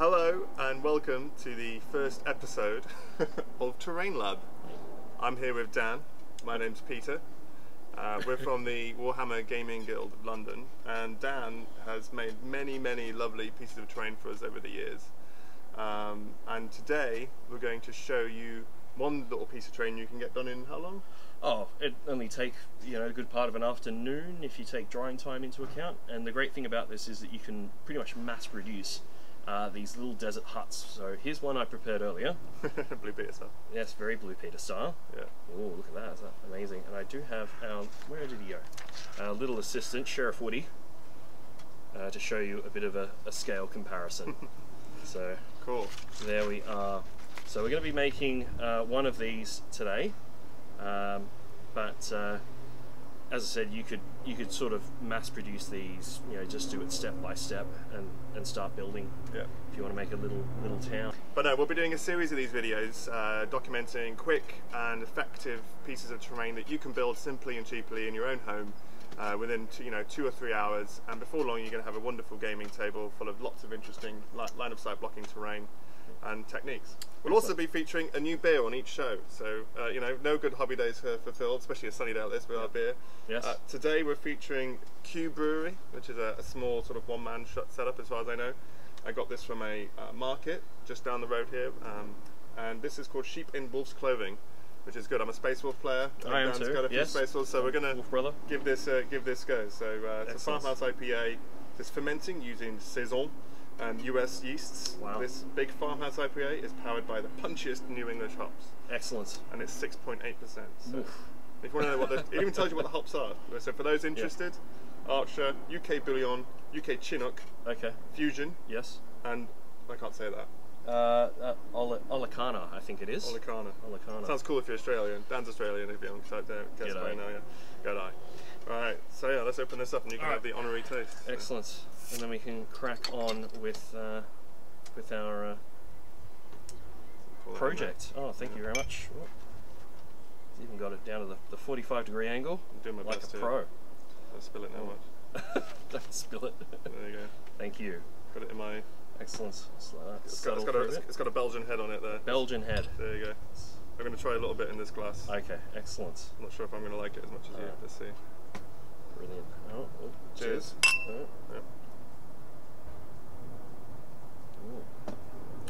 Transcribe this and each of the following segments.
Hello and welcome to the first episode of Terrain Lab. I'm here with Dan. My name's Peter. Uh, we're from the Warhammer Gaming Guild of London, and Dan has made many, many lovely pieces of terrain for us over the years. Um, and today we're going to show you one little piece of terrain you can get done in how long? Oh, it only take you know a good part of an afternoon if you take drying time into account. And the great thing about this is that you can pretty much mass produce uh, these little desert huts. So here's one I prepared earlier. Blue Peter stuff. Yes, very Blue Peter style. Yeah. Oh, look at that! Is that amazing? And I do have our where did he go? Our little assistant, Sheriff Woody, uh, to show you a bit of a, a scale comparison. so Cool. there we are. So we're going to be making uh, one of these today, um, but uh, as I said, you could you could sort of mass produce these. You know, just do it step by step and, and start building. Yeah. If you want to make a little little town. But no, we'll be doing a series of these videos uh, documenting quick and effective pieces of terrain that you can build simply and cheaply in your own home uh, within two, you know two or three hours. And before long, you're going to have a wonderful gaming table full of lots of interesting li- line of sight blocking terrain and techniques. We'll also be featuring a new beer on each show. So uh, you know, no good hobby days are fulfilled, especially a sunny day like this with our beer. Yes. Uh, today we're featuring Q Brewery, which is a, a small sort of one-man shut setup as far as I know. I got this from a uh, market just down the road here, um, and this is called Sheep in Wolf's Clothing, which is good. I'm a Space Wolf player. I am too, got a few yes. Space Wolves, so we're gonna give this uh, give this go. So uh, it's a farmhouse IPA. It's fermenting using saison and US yeasts. Wow. This big farmhouse IPA is powered by the punchiest New English hops, Excellent. and it's 6.8 percent. So Oof. if you want to know what the, it even tells you what the hops are. So for those interested, Archer, UK Bullion, UK Chinook, Okay. Fusion, Yes. and I can't say that. Uh, uh, I think it is. Olicana. Olicana. Sounds cool if you're Australian. Dan's Australian if you haven't typed out. Guess G'day. now, yeah. G'day. Alright, so yeah, let's open this up and you can Alright. have the honorary taste. So- Excellent. And then we can crack on with uh, with our uh, pull that in project. Oh, thank you very much. Oh. It's even got it down to the, the 45 degree angle. I'm doing my like best a here. pro. Don't spill it now much. Don't spill it. There you go. thank you. Got it in my. Excellent. Just like that. It's got, it's, got a, it. it's got a Belgian head on it there. Belgian head. There you go. I'm going to try a little bit in this glass. I'm Okay, excellent. not sure if I'm going to like it as much as you. Alright. Let's see. Brilliant. Oh, oh, Cheers. Oh, Yep. oh.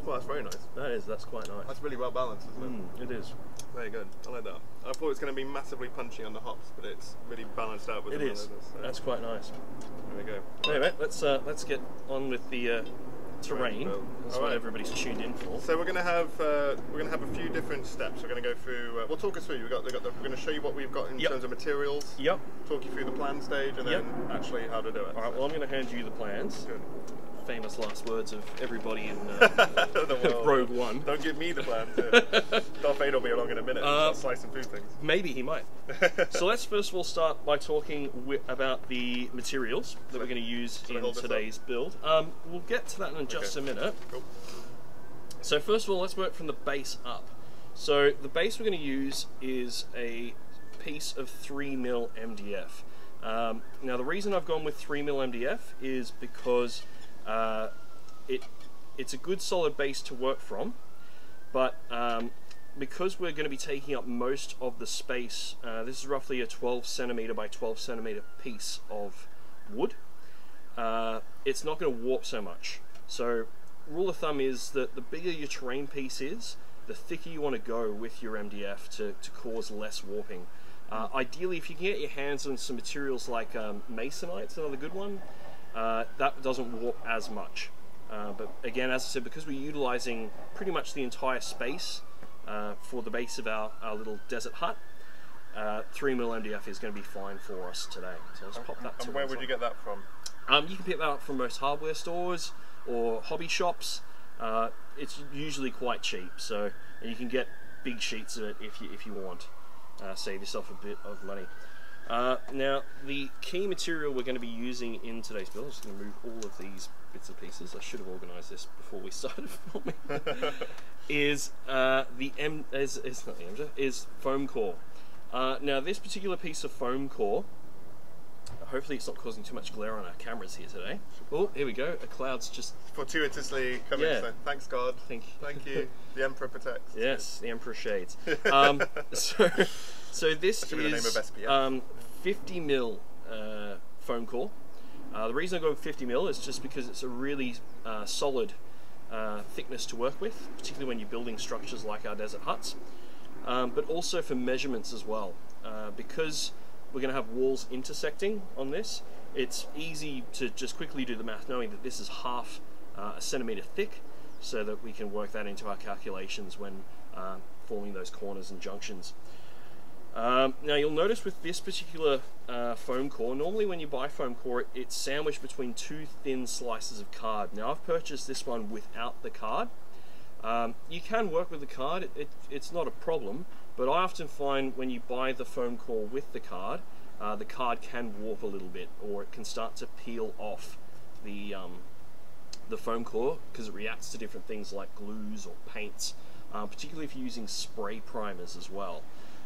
Well, that's very nice. That is, that's quite nice. That's really well balanced, isn't it? Mm, it is. Very good. I like that. I thought it was going to be massively punchy on the hops, but it's really balanced out with It the is. mellowness, so That's quite nice. There we go. Anyway, let's uh, let's get on with the uh, terrain. That's what everybody's tuned in for. So we're going to have uh, we're going to have a few different steps. We're going to go through. Uh, we'll talk us through. We've got, we've got the, we're going to show you what we've got in Yep. terms of materials. Yep. Talk you through the plan stage and Yep. then actually how to do it. All right. Well, I'm going to hand you the plans. Good. Famous last words of everybody in uh, The world. Rogue One. Don't give me the plans. Yeah. Darth Vader will be along in a minute. Uh, slice some food things. Maybe he might. so let's first of all start by talking about the materials that we're going to use Should in today's build. Um, we'll get to that in just Okay. a minute. Cool. So first of all, let's work from the base up. So the base we're going to use is a piece of 3 mil MDF. Um, now the reason I've gone with 3 mil MDF is because uh, it it's a good solid base to work from, but um, because we're going to be taking up most of the space, uh, this is roughly a 12 centimeter by 12 centimeter piece of wood. Uh, it's not going to warp so much. So rule of thumb is that the bigger your terrain piece is, the thicker you want to go with your MDF to, to cause less warping. Uh, ideally, if you can get your hands on some materials like um, masonite's another good one, uh, that doesn't warp as much. Uh, but again, as I said, because we're utilizing pretty much the entire space uh, for the base of our, our little desert hut, uh, 3 mil MDF is going to be fine for us today. So let's pop that to And where would you get that from? Um, you can pick that up from most hardware stores or hobby shops. Uh, it's usually quite cheap, so and you can get big sheets of it if you if you want. Uh, save yourself a bit of money. Uh, now, the key material we're going to be using in today's build, I'm just going to move all of these bits and pieces. I should have organised this before we started filming. is uh, the M is, is not the MJ, is foam core. Uh, now, this particular piece of foam core hopefully it's not causing too much glare on our cameras here today. Oh, here we go. A cloud's just Fortuitously coming. Yeah. So thanks God. Thank you. Thank you. The Emperor protects. Yes, the Emperor Shades. Um, so, so this should the name is um, 50 mil uh, foam core. Uh, the reason I go with 50 mil is just because it's a really uh, solid uh, thickness to work with, particularly when you're building structures like our desert huts, um, but also for measurements as well. Uh, because we're going to have walls intersecting on this, it's easy to just quickly do the math knowing that this is half uh, a centimetre thick so that we can work that into our calculations when uh, forming those corners and junctions. Um, now you'll notice with this particular uh, foam core, normally when you buy foam core, it's sandwiched between two thin slices of card. Now I've purchased this one without the card. Um, you can work with the card, it, it's not a problem, but I often find when you buy the foam core with the card, uh, the card can warp a little bit or it can start to peel off the, um, the foam core because it reacts to different things like glues or paints, uh, particularly if you're using spray primers as well.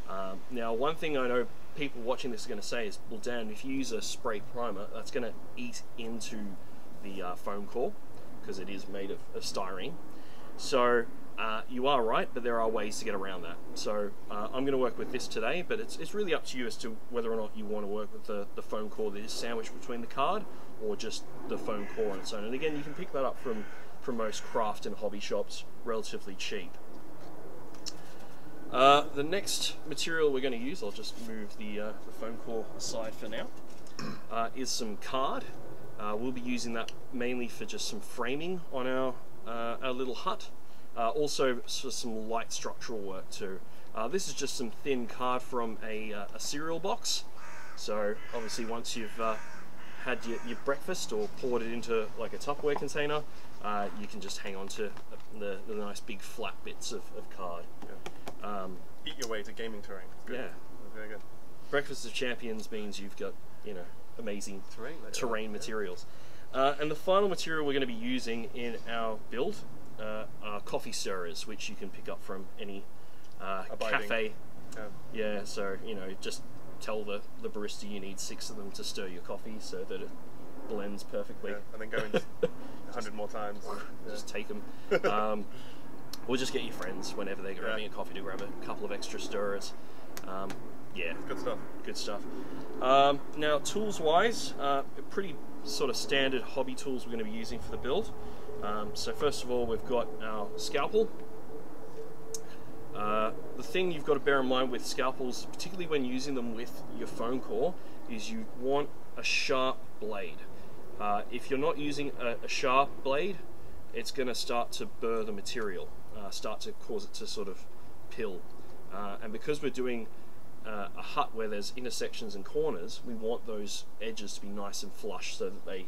Um, now, one thing I know people watching this are going to say is, well, Dan, if you use a spray primer, that's going to eat into the uh, foam core because it is made of, of styrene. So uh, you are right, but there are ways to get around that. So uh, I'm going to work with this today, but it's, it's really up to you as to whether or not you want to work with the, the foam core that is sandwiched between the card or just the foam core on its own. And again, you can pick that up from, from most craft and hobby shops relatively cheap. Uh, the next material we're going to use, I'll just move the, uh, the foam core aside for now, uh, is some card. Uh, we'll be using that mainly for just some framing on our, uh, our little hut. Uh, also for some light structural work too. this is just some thin card from a, a cereal box. So obviously once you've had your, your, breakfast or poured it into like a Tupperware container, you can just hang on to the, the nice big flat bits of, of card. Um, Eat your way to gaming terrain. Good. Yeah. Very good. Breakfast of Champions means you've got, you know, amazing terrain, terrain materials. Uh, and the final material we're going to be using in our build uh, are coffee stirrers, which you can pick up from any uh, cafe. Yeah. yeah, so, you know, just tell the, the barista you need six of them to stir your coffee so that it blends perfectly. Yeah, and then go in a hundred more times. And, just take them. Um, or just get your friends whenever they're grabbing Yeah. a coffee to grab a couple of extra stirrers. Um, yeah, Good stuff. good stuff. Um, now, tools wise, uh, pretty sort of standard hobby tools we're going to be using for the build. Um, so, first of all, we've got our scalpel. Uh, the thing you've got to bear in mind with scalpels, particularly when using them with your foam core, is you want a sharp blade. Uh, if you're not using a, a sharp blade, it's going to start to burr the material, uh, start to cause it to sort of pill. Uh, and because we're doing uh, a hut where there's intersections and corners, we want those edges to be nice and flush so that they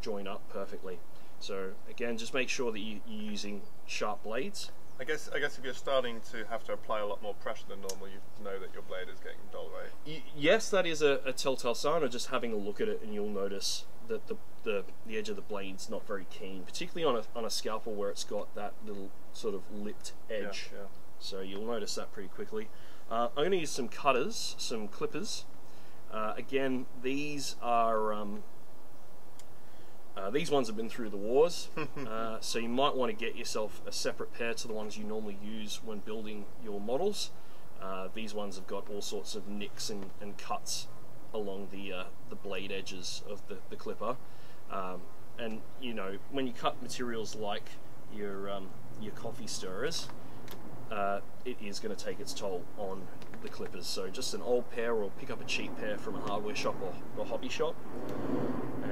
join up perfectly. So again, just make sure that you, you're using sharp blades. I guess I guess if you're starting to have to apply a lot more pressure than normal, you know that your blade is getting dull, right? Y- yes, that is a, a telltale sign, or just having a look at it and you'll notice that the, the, the edge of the blade's not very keen, particularly on a, on a scalpel where it's got that little sort of lipped edge. Yeah, yeah. So you'll notice that pretty quickly. Uh, I'm going to use some cutters, some clippers. Uh, again, these are um, uh, these ones have been through the wars, uh, so you might want to get yourself a separate pair to the ones you normally use when building your models. Uh, these ones have got all sorts of nicks and, and cuts along the uh, the blade edges of the, the clipper. Um, and you know when you cut materials like your um, your coffee stirrers, uh, it is going to take its toll on the clippers. So just an old pair, or pick up a cheap pair from a hardware shop or, or hobby shop,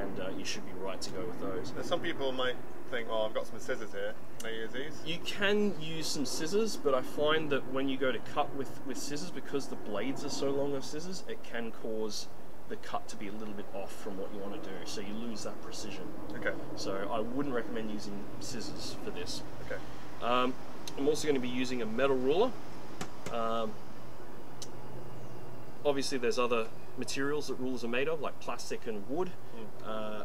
and uh, you should be right to go with those. Now, some people might think, "Oh, I've got some scissors here. Can I use these?" You can use some scissors, but I find that when you go to cut with, with scissors, because the blades are so long of scissors, it can cause the cut to be a little bit off from what you want to do, so you lose that precision. Okay. So I wouldn't recommend using scissors for this. Okay. Um, I'm also going to be using a metal ruler. Um, obviously, there's other materials that rulers are made of, like plastic and wood. Uh,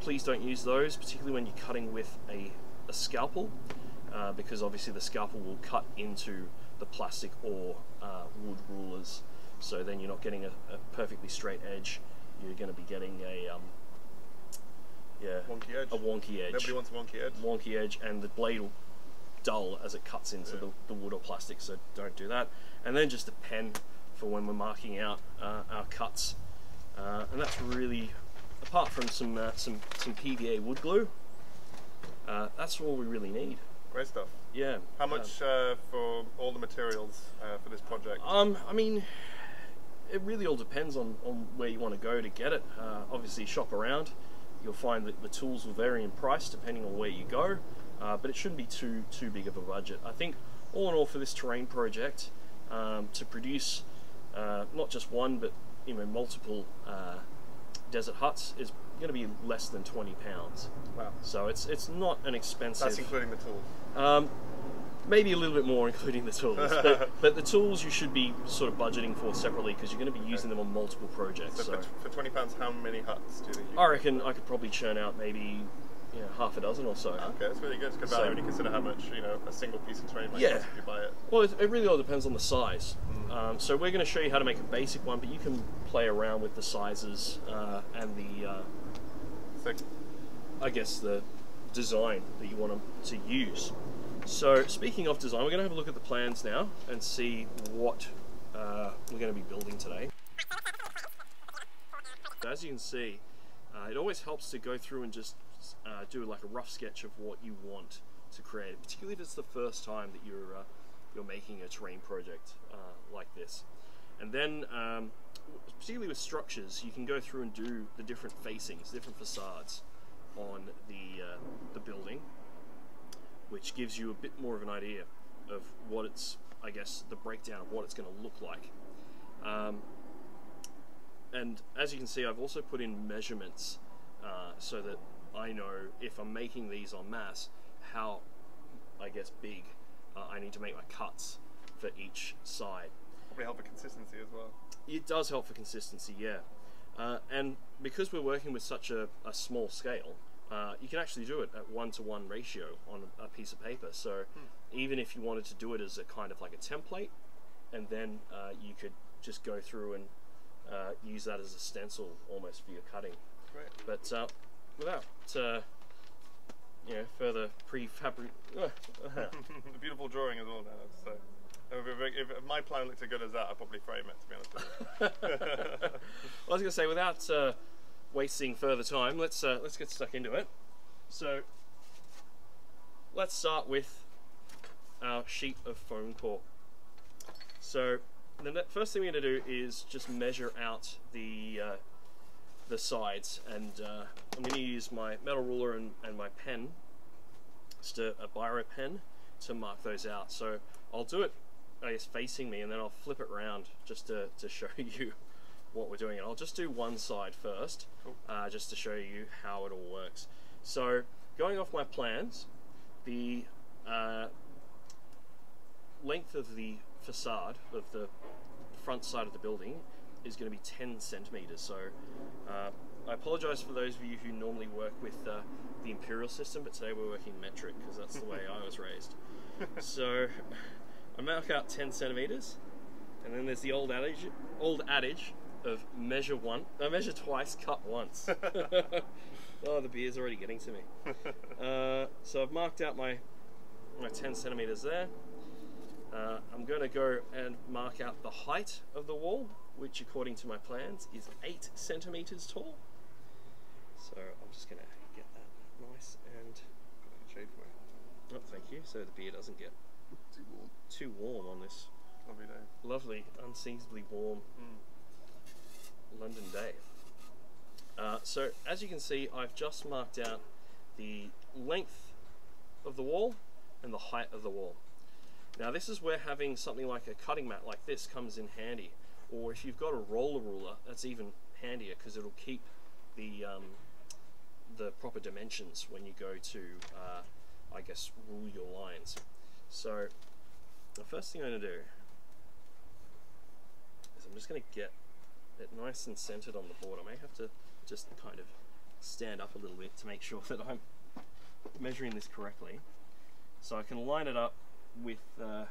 please don't use those, particularly when you're cutting with a, a scalpel, uh, because obviously the scalpel will cut into the plastic or uh, wood rulers. So then you're not getting a, a perfectly straight edge you're going to be getting a um, yeah Wonky edge. a wonky edge, Nobody wants a wonky edge. wonky edge, and the blade will dull as it cuts into Yeah. the, the wood or plastic. So don't do that. And then just a pen for when we're marking out uh, our cuts, uh, and that's really apart from some uh, some some PVA wood glue. Uh, that's all we really need. Great stuff. Yeah. How much uh, for all the materials uh, for this project? Um, I mean, it really all depends on, on where you want to go to get it. Uh, obviously, shop around. You'll find that the tools will vary in price depending on where you go, uh, but it shouldn't be too too big of a budget. I think all in all for this terrain project, um, to produce uh, not just one but you know multiple uh, desert huts is going to be less than twenty pounds. wow. So it's it's not an expensive. That's including the tools. Um, maybe a little bit more, including the tools. but, but the tools you should be sort of budgeting for separately because you're going to be using them on multiple projects. So, So, for, for twenty pounds, how many huts do? You I reckon I could probably churn out maybe you know, half a dozen or so. Okay, that's really good. It's good So- value when you consider how much you know a single piece of terrain might Yeah. cost if you buy it. Well, it, it really all depends on the size. Mm. Um, so we're going to show you how to make a basic one, but you can play around with the sizes uh, and the, uh, So, I guess, the design that you want to use. So speaking of design, we're going to have a look at the plans now and see what uh, we're going to be building today. As you can see, uh, it always helps to go through and just uh, do like a rough sketch of what you want to create, particularly if it's the first time that you're uh, you're making a terrain project uh, like this. And then, um, particularly with structures, you can go through and do the different facings, different facades on the uh, the building, which gives you a bit more of an idea of what it's, I guess, the breakdown of what it's going to look like. Um, and as you can see, I've also put in measurements uh, so that I know if I'm making these en masse, how, I guess, big uh, I need to make my cuts for each side. probably help with consistency as well. It does help for consistency, yeah. Uh, and because we're working with such a, a small scale, uh, you can actually do it at one to one ratio on a, piece of paper. So even if you wanted to do it as a kind of like a template, and then uh, you could just go through and uh, use that as a stencil almost for your cutting. Great. But uh, without uh, you know further prefabric. a beautiful drawing as well. Now, so if, if, if my plan looked as good as that, I'd probably frame it. To be honest with you. I was going to say, without uh, wasting further time, let's uh, let's get stuck into it. So, let's start with our sheet of foam core. So, the first thing we're going to do is just measure out the uh, the sides, and uh, I'm going to use my metal ruler and, and my pen, just a, a biro pen, to mark those out. So I'll do it, I guess, facing me, and then I'll flip it around just to, to show you what we're doing. And I'll just do one side first, Cool. uh, just to show you how it all works. So going off my plans, the uh, length of the facade of the front side of the building is going to be 10 centimeters. So uh, I apologize for those of you who normally work with uh, the imperial system, but today we're working metric because that's the way I was raised. So I mark out 10 centimeters, and then there's the old adage, old adage of measure one, uh, measure twice, cut once. oh, the beer's already getting to me. Uh, so I've marked out my my 10 centimeters there. Uh, I'm going to go and mark out the height of the wall, which according to my plans is 8 centimeters tall. So I'm just going to get that nice and. Shade for. Oh, thank you. So the beer doesn't get Too warm. too warm on this Lovely day. lovely, unseasonably warm Mm. London day. Uh, so as you can see, I've just marked out the length of the wall and the height of the wall. Now this is where having something like a cutting mat like this comes in handy, or if you've got a roller ruler, that's even handier because it'll keep the um, the proper dimensions when you go to, uh, I guess, rule your lines. So the first thing I'm going to do is I'm just going to get it nice and centered on the board. I may have to just kind of stand up a little bit to make sure that I'm measuring this correctly. So I can line it up with uh,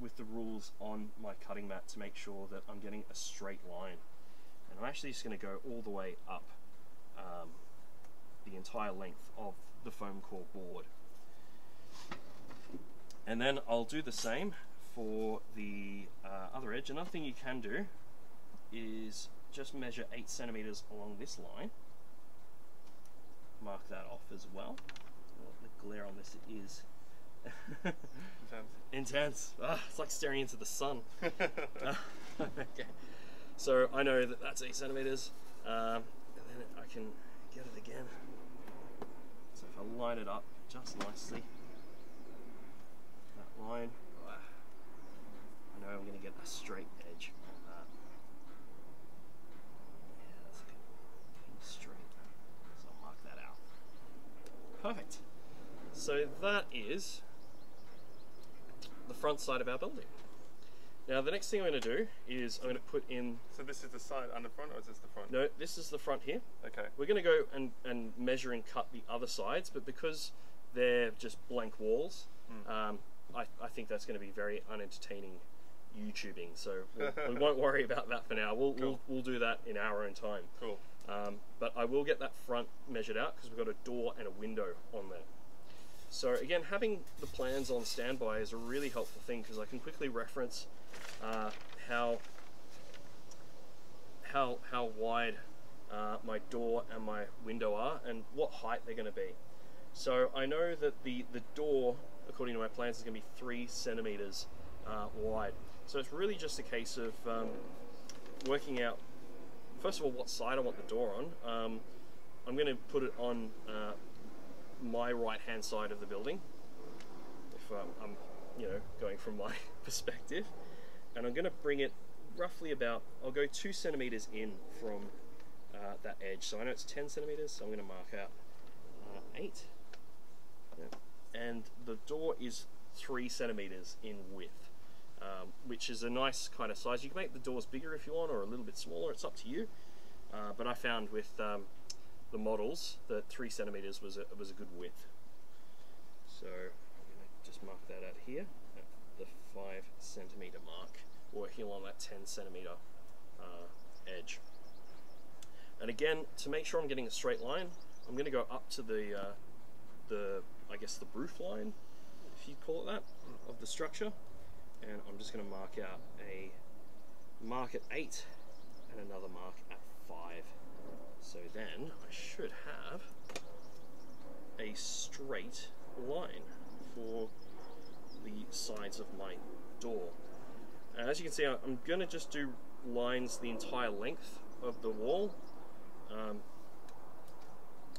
with the rules on my cutting mat to make sure that I'm getting a straight line. and I'm actually just going to go all the way up um, the entire length of the foam core board. And then I'll do the same for the uh, other edge. Another thing you can do is just measure 8 centimeters along this line. Mark that off as well. The glare on this is Intense. intense. Ah, it's like staring into the sun. Okay. So I know that that's 8 centimeters, um, and then I can get it again. So if I line it up just nicely, that line, ah, I know I'm going to get a straight edge on that. Yeah, that's good. Straight. So I'll mark that out. Perfect. So that is the front side of our building. Now the next thing I'm going to do is I'm going to put in, So this is the side and the front, or is this the front? no, this is the front here. Okay. We're going to go and, and measure and cut the other sides, but because they're just blank walls, um, I, I think that's going to be very unentertaining YouTubing. So we'll, we won't worry about that for now. We'll, we'll, we'll do that in our own time. Cool. Um, but I will get that front measured out because we've got a door and a window on there. So again, having the plans on standby is a really helpful thing because I can quickly reference uh, how how how wide uh, my door and my window are and what height they're going to be. So I know that the the door, according to my plans, is going to be three centimeters uh, wide. So it's really just a case of um, working out first of all what side I want the door on. Um, I'm going to put it on uh, my right hand side of the building if um, I'm you know going from my perspective. And I'm going to bring it roughly about I'll go two centimeters in from uh, that edge. So I know it's 10 centimeters so I'm going to mark out uh, 8 Yep. and the door is 3 centimeters in width um, which is a nice kind of size. You can make the doors bigger if you want or a little bit smaller it's up to you. Uh, but I found with um, the models that three centimeters was a, was a good width. So I'm going to just mark that out here at the five centimeter mark, working along that 10 centimeter uh, edge. And again, to make sure I'm getting a straight line, I'm going to go up to the uh, the I guess the roof line, if you call it that, of the structure, and I'm just going to mark out a mark at eight and another mark at five. So then I should have a straight line for the sides of my door. And as you can see, I'm going to just do lines the entire length of the wall. Um,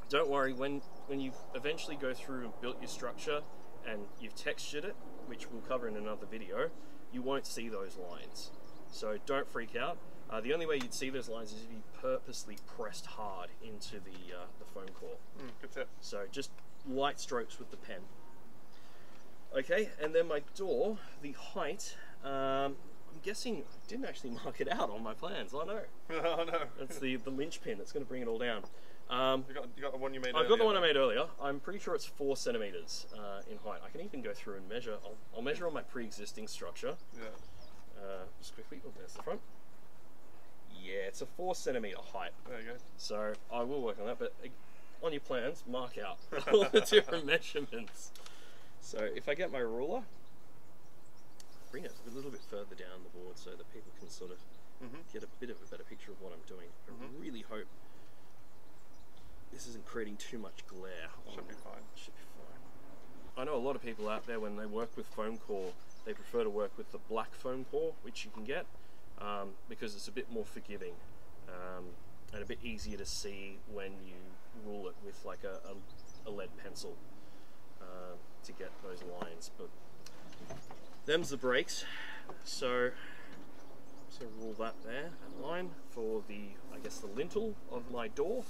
don't worry, when, when you eventually go through and built your structure and you've textured it, which we'll cover in another video, you won't see those lines. So don't freak out. Uh, the only way you'd see those lines is if you purposely pressed hard into the, uh, the foam core. Mm, good tip. So just light strokes with the pen. Okay, and then my door, the height, um, I'm guessing I didn't actually mark it out on my plans. I know. oh no. That's the, the linchpin that's going to bring it all down. Um, You got you got the one you made. I've got the earlier, one I made earlier. I'm pretty sure it's four centimeters uh, in height. I can even go through and measure. I'll, I'll measure on my pre-existing structure. Yeah. Uh, just quickly. Oh, there's the front. Yeah, it's a four centimeter height. There you go. So I will work on that, but uh, on your plans, mark out all the different measurements. So if I get my ruler, bring it a little bit further down the board so that people can sort of Mhm. get a bit of a better picture of what I'm doing. I Mhm. really hope this isn't creating too much glare. Should on- be fine. Should be fine. I know a lot of people out there when they work with foam core, they prefer to work with the black foam core, which you can get um, because it's a bit more forgiving um, and a bit easier to see when you rule it with like a, a, a lead pencil uh, to get those lines. But them's the breaks. So so rule that there, that line for the I guess the lintel of my door.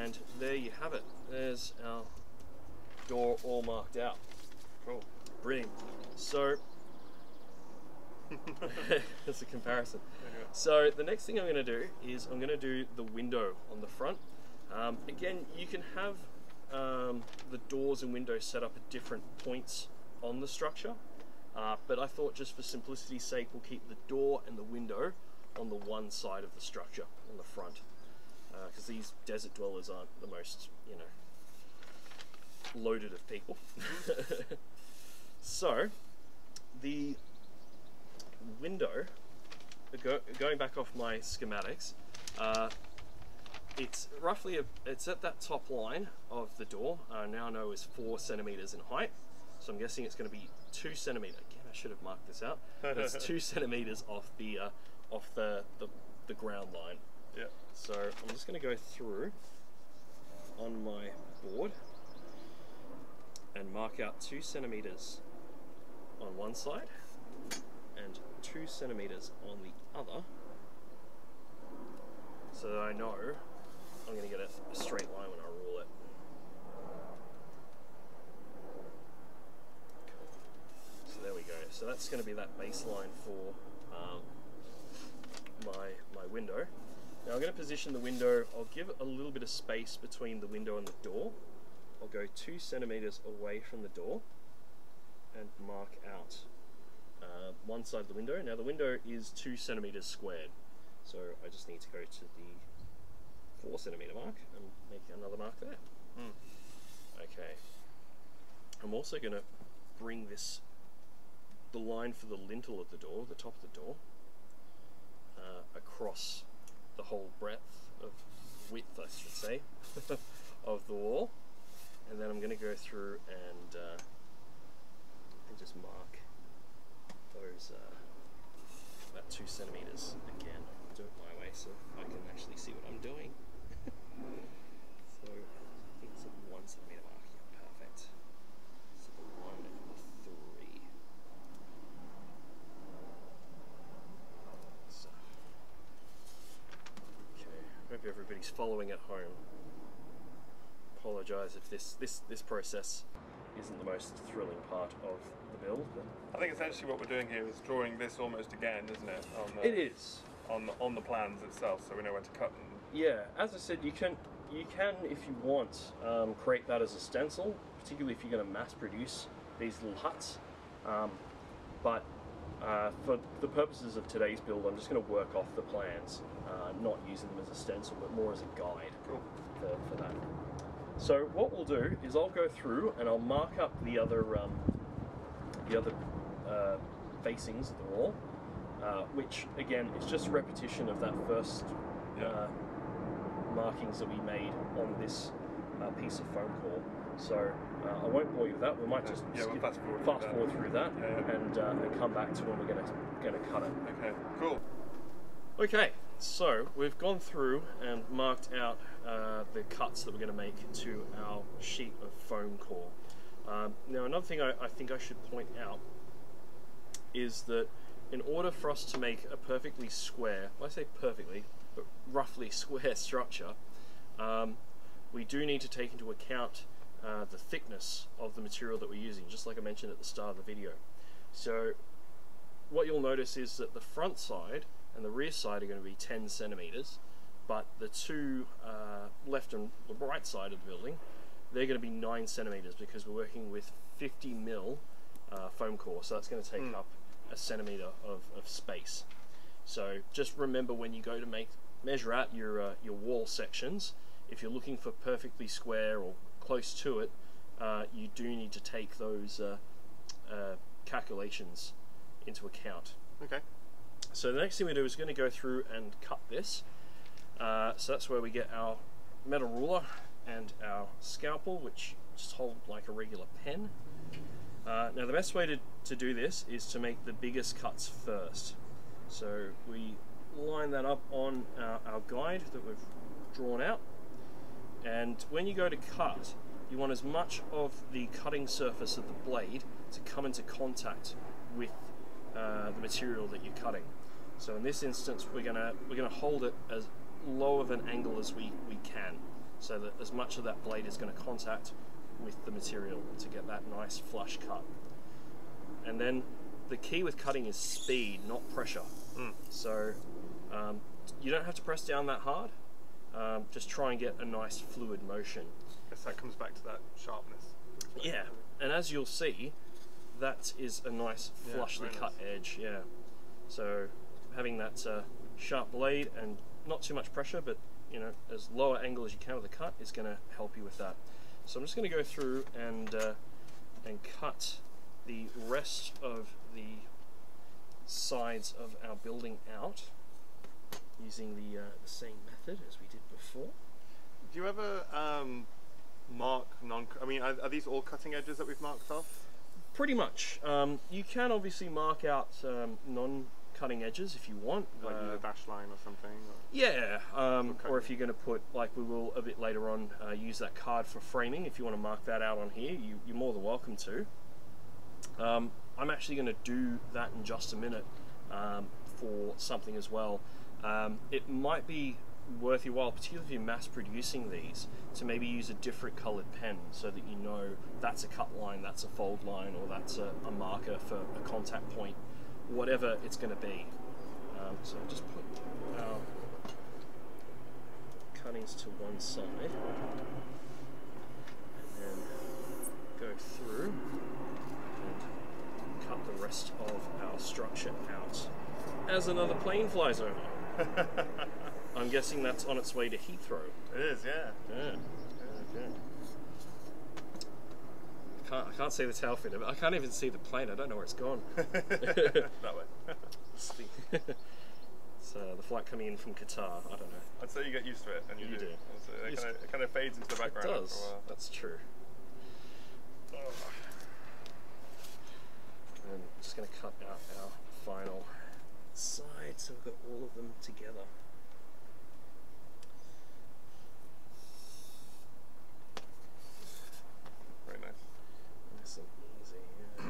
And there you have it. There's our door all marked out. Cool. Brilliant. So that's a comparison. So the next thing I'm going to do is I'm going to do the window on the front. Um, again, you can have um, the doors and windows set up at different points on the structure, uh, but I thought just for simplicity's sake, we'll keep the door and the window on on the one side of the structure, on the front, because these desert dwellers aren't the most, you know, loaded of people. so, the window, go, going back off my schematics, uh, it's roughly a, it's at that top line of the door. I now know is four centimeters in height. So I'm guessing it's going to be two centimeter. Again, I should have marked this out. It's two centimeters off the uh, off the, the the ground line. Yeah. So I'm just going to go through on my board and mark out two centimeters on one side and two centimeters on the other so that I know I'm going to get a, straight line when I rule it. So there we go. So that's going to be that baseline for um, my, my window. Now I'm going to position the window, I'll give a little bit of space between the window and the door. I'll go two centimeters away from the door and mark out uh, one side of the window. Now the window is two centimeters squared, so I just need to go to the four centimeter mark and make another mark there. Mm. Okay. I'm also going to bring this, the line for the lintel of the door, the top of the door, uh, across the whole breadth of width, I should say, of the wall. And then I'm going to go through and, uh, and just mark uh, about two centimeters again. Do it my way so I can actually see what I'm doing. so I think it's a one centimeter mark. Yeah, perfect. So the one and the three. So, okay. I hope everybody's following at home. Apologise if this this this process isn't the most thrilling part of the build, I think essentially what we're doing here is drawing this almost again, isn't it? On the, it is. on the on the plans itself, so we know where to cut and Yeah, as I said, you can you can, if you want, um, create that as a stencil, particularly if you're going to mass produce these little huts. Um, but uh, for the purposes of today's build, I'm just going to work off the plans, uh, not using them as a stencil, but more as a guide Cool. for, for that. So what we'll do is I'll go through and I'll mark up the other um, the other uh, facings of the wall, uh, which again is just a repetition of that first uh, markings that we made on this uh, piece of foam core. So uh, I won't bore you with that. We might just Yeah, we'll fast forward through fast that. forward through that Yeah, yeah. and uh, and come back to when we're gonna gonna cut it. Okay, cool. Okay, so we've gone through and marked out uh, the cuts that we're going to make to our sheet of foam core. Um, now, another thing I, I think I should point out is that in order for us to make a perfectly square, well, I say perfectly, but roughly square structure, um, we do need to take into account uh, the thickness of the material that we're using, just like I mentioned at the start of the video. So what you'll notice is that the front side and the rear side are going to be 10 centimeters, but the two uh, left and the right side of the building, they're going to be 9 centimeters because we're working with 50 mil uh, foam core, so that's going to take Hmm. up a centimeter of, of space. So just remember when you go to make measure out your uh, your wall sections, if you're looking for perfectly square or close to it, uh, you do need to take those uh, uh, calculations into account. Okay. So the next thing we do is going to go through and cut this. Uh, so that's where we get our metal ruler and our scalpel, which just hold like a regular pen. Uh, now the best way to, to do this is to make the biggest cuts first. So we line that up on our, our guide that we've drawn out. And when you go to cut, you want as much of the cutting surface of the blade to come into contact with uh, the material that you're cutting. So in this instance, we're gonna we're gonna hold it as low of an angle as we, we can, so that as much of that blade is going to contact with the material to get that nice flush cut. And then the key with cutting is speed, not pressure. Mm. So um, you don't have to press down that hard. Um, just try and get a nice fluid motion. Guess that comes back to that sharpness. Yeah, and as you'll see, that is a nice flushly cut edge. Yeah, so having that uh, sharp blade and not too much pressure, but you know, as lower angle as you can with the cut is going to help you with that. So I'm just going to go through and uh, and cut the rest of the sides of our building out using the, uh, the same method as we did before. Do you ever um, mark non? I mean, are, are these all cutting edges that we've marked off? Pretty much. Um, you can obviously mark out um, non-cutting edges if you want. Like use Uh, a dash line or something? Or? Yeah, um, or if you're going to put, like we will a bit later on, uh, use that card for framing. If you want to mark that out on here, you, you're more than welcome to. Um, I'm actually going to do that in just a minute um, for something as well. Um, it might be worth your while, particularly if you're mass producing these, to maybe use a different coloured pen so that you know that's a cut line, that's a fold line, or that's a, a marker for a contact point, whatever it's going to be. Um, so just put our cuttings to one side and then go through and cut the rest of our structure out as another plane flies over. I'm guessing that's on its way to Heathrow. It is, yeah. Yeah. Okay. I can't, I can't see the tail fin of it. I can't even see the plane. I don't know where it's gone. that way. It's the- the flight coming in from Qatar. I don't know. I'd say you get used to it, and you, You do. So it, You kind of, it kind of fades into the background after does. That's true. And I'm just going to cut out our final side so we've got all of them together. Very nice. Nice and easy. Yeah.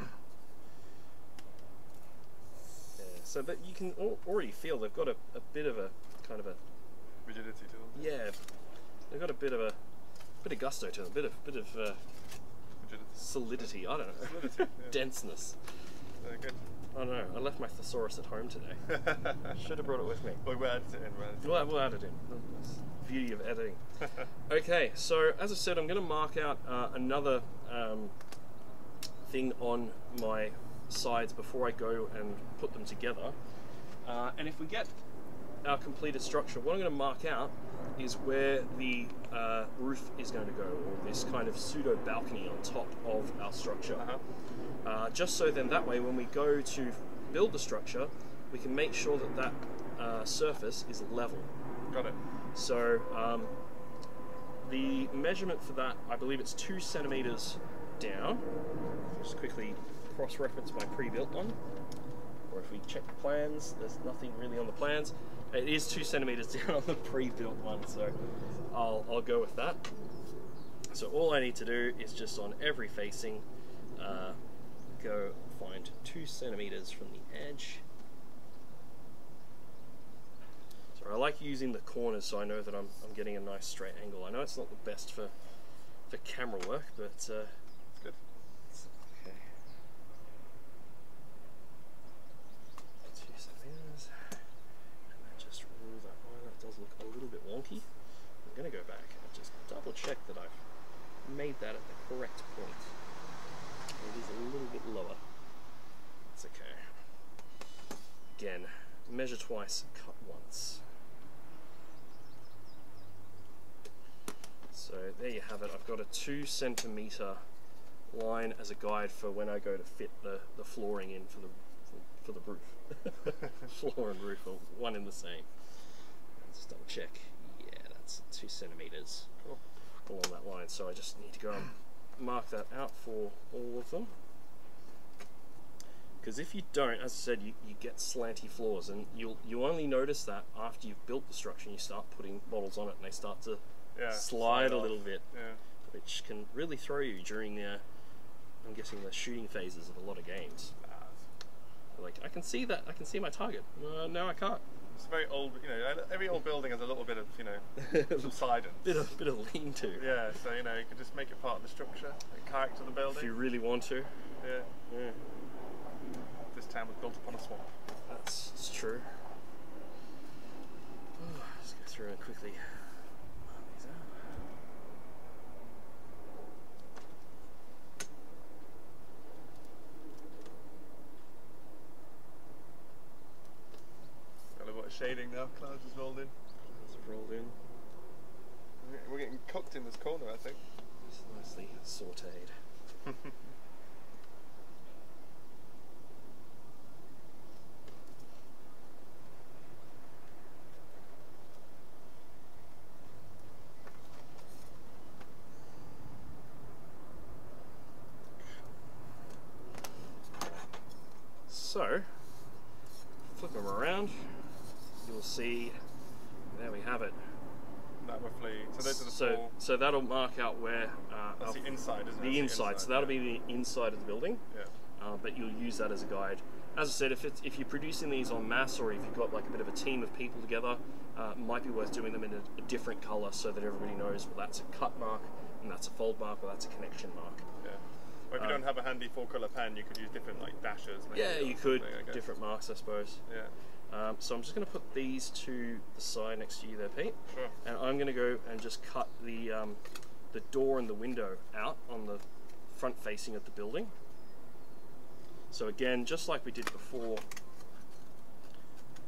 yeah. So that you can al- already feel they've got a, a bit of a kind of a Rigidity to them. yeah, they've got a bit of a bit of gusto to them, a bit of bit of uh, solidity. I don't know, Solidity, yeah. denseness. Very good. I don't know. I left my thesaurus at home today. Should have brought it with me. Well, we'll edit it in. We'll We'll, add it in. That's beauty of editing. okay, so as I said, I'm going to mark out uh, another um, thing on my sides before I go and put them together. Uh, and if we get our completed structure, what I'm going to mark out is where the uh, roof is going to go, or this kind of pseudo balcony on top of our structure. Uh-huh. Uh, just so then that way when we go to build the structure, we can make sure that that uh, surface is level. Got it. So um, the measurement for that, I believe it's two centimeters down. Just quickly cross-reference my pre-built one. Or if we check the plans, there's nothing really on the plans. It is two centimeters down on the pre-built one, so I'll, I'll go with that. So all I need to do is just on every facing, uh, go find two centimeters from the edge. So I like using the corners so I know that I'm, I'm getting a nice straight angle. I know it's not the best for, for camera work, but uh, It's good. it's okay. Two centimeters. And then just rule that line. That does look a little bit wonky. I'm going to go back and just double check that I've made that at the correct point. It is a little bit lower. It's okay. Again, measure twice, cut once. So there you have it. I've got a two centimeter line as a guide for when I go to fit the, the flooring in for the for the roof. Floor and roof are one in the same. Let's double check. Yeah, that's two centimeters Cool. along that line. So I just need to go and mark that out for all of them. Because if you don't, as I said, you, you get slanty floors, and you'll you only notice that after you've built the structure and you start putting models on it, and they start to Yeah. slide a little bit, Yeah. which can really throw you during the, I'm guessing the shooting phases of a lot of games. Like I can see that, I can see my target. Uh, no, I can't. It's a very old, you know, every old building has a little bit of, you know, subsidence. bit of bit of lean to. Yeah, so, you know, you can just make it part of the structure, the character of the building. If you really want to. Yeah. Yeah, This town was built upon a swamp. that's, that's true. Let's go through and quickly mark these out. I love what a shape fading now. Clouds just rolled in. It's rolled in. We're getting cooked in this corner, I think. It's nicely sauteed. So, flip them around, you'll see, there we have it. That roughly. So those are the so, that'll mark out where uh, That's the inside, isn't it? the That's inside. So that'll yeah. be the inside of the building. Yeah. Uh, but you'll use that as a guide. As I said, if it's if you're producing these on mass or if you've got like a bit of a team of people together, uh, it might be worth doing them in a, a different color so that everybody knows well that's a cut mark and that's a fold mark or that's a connection mark. Yeah. Or if you Uh, don't have a handy four color pen, you could use different like dashes. maybe, Yeah, you could something, I guess. different marks, I suppose. Yeah. Um, so I'm just going to put these to the side next to you there, Pete. Sure. and I'm going to go and just cut the um, the door and the window out on the front facing of the building. So again, just like we did before,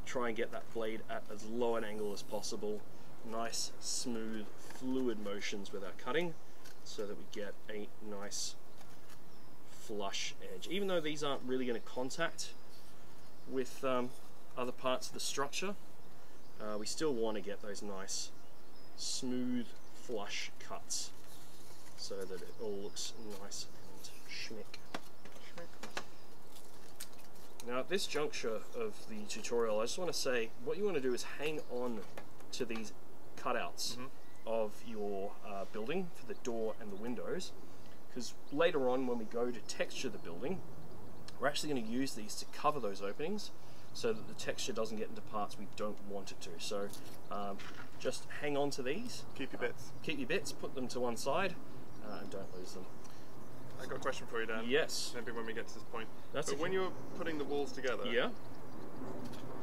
try and get that blade at as low an angle as possible. Nice, smooth, fluid motions with our cutting, so that we get a nice flush edge. Even though these aren't really going to contact with um, other parts of the structure, uh, we still want to get those nice, smooth, flush cuts so that it all looks nice and schmick. Now, at this juncture of the tutorial, I just want to say what you want to do is hang on to these cutouts of your uh, building for the door and the windows because later on, when we go to texture the building, we're actually going to use these to cover those openings so that the texture doesn't get into parts we don't want it to. So um, just hang on to these, Keep your bits. keep your bits, put them to one side, uh, and don't lose them. I got a question for you, Dan. Yes. Maybe when we get to this point. That's but when you're putting the walls together, Yeah.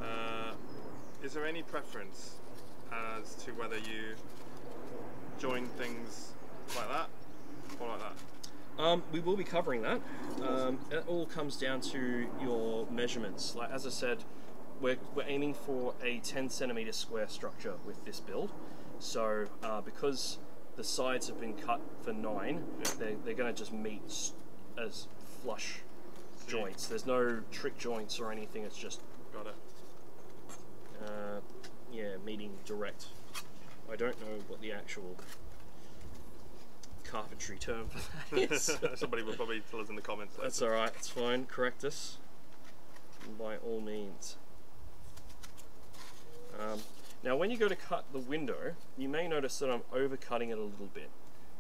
uh, is there any preference as to whether you join things like that or like that? Um, we will be covering that. Um, it all comes down to your measurements. Like as I said, we're, we're aiming for a 10 centimeter square structure with this build. So uh, because the sides have been cut for nine, they're, they're going to just meet as flush joints. There's no trick joints or anything. It's just Got it. uh, yeah meeting direct. I don't know what the actual carpentry term for that is. Somebody will probably tell us in the comments. That's alright, it's fine, correct us by all means. Um, now when you go to cut the window, you may notice that I'm overcutting it a little bit.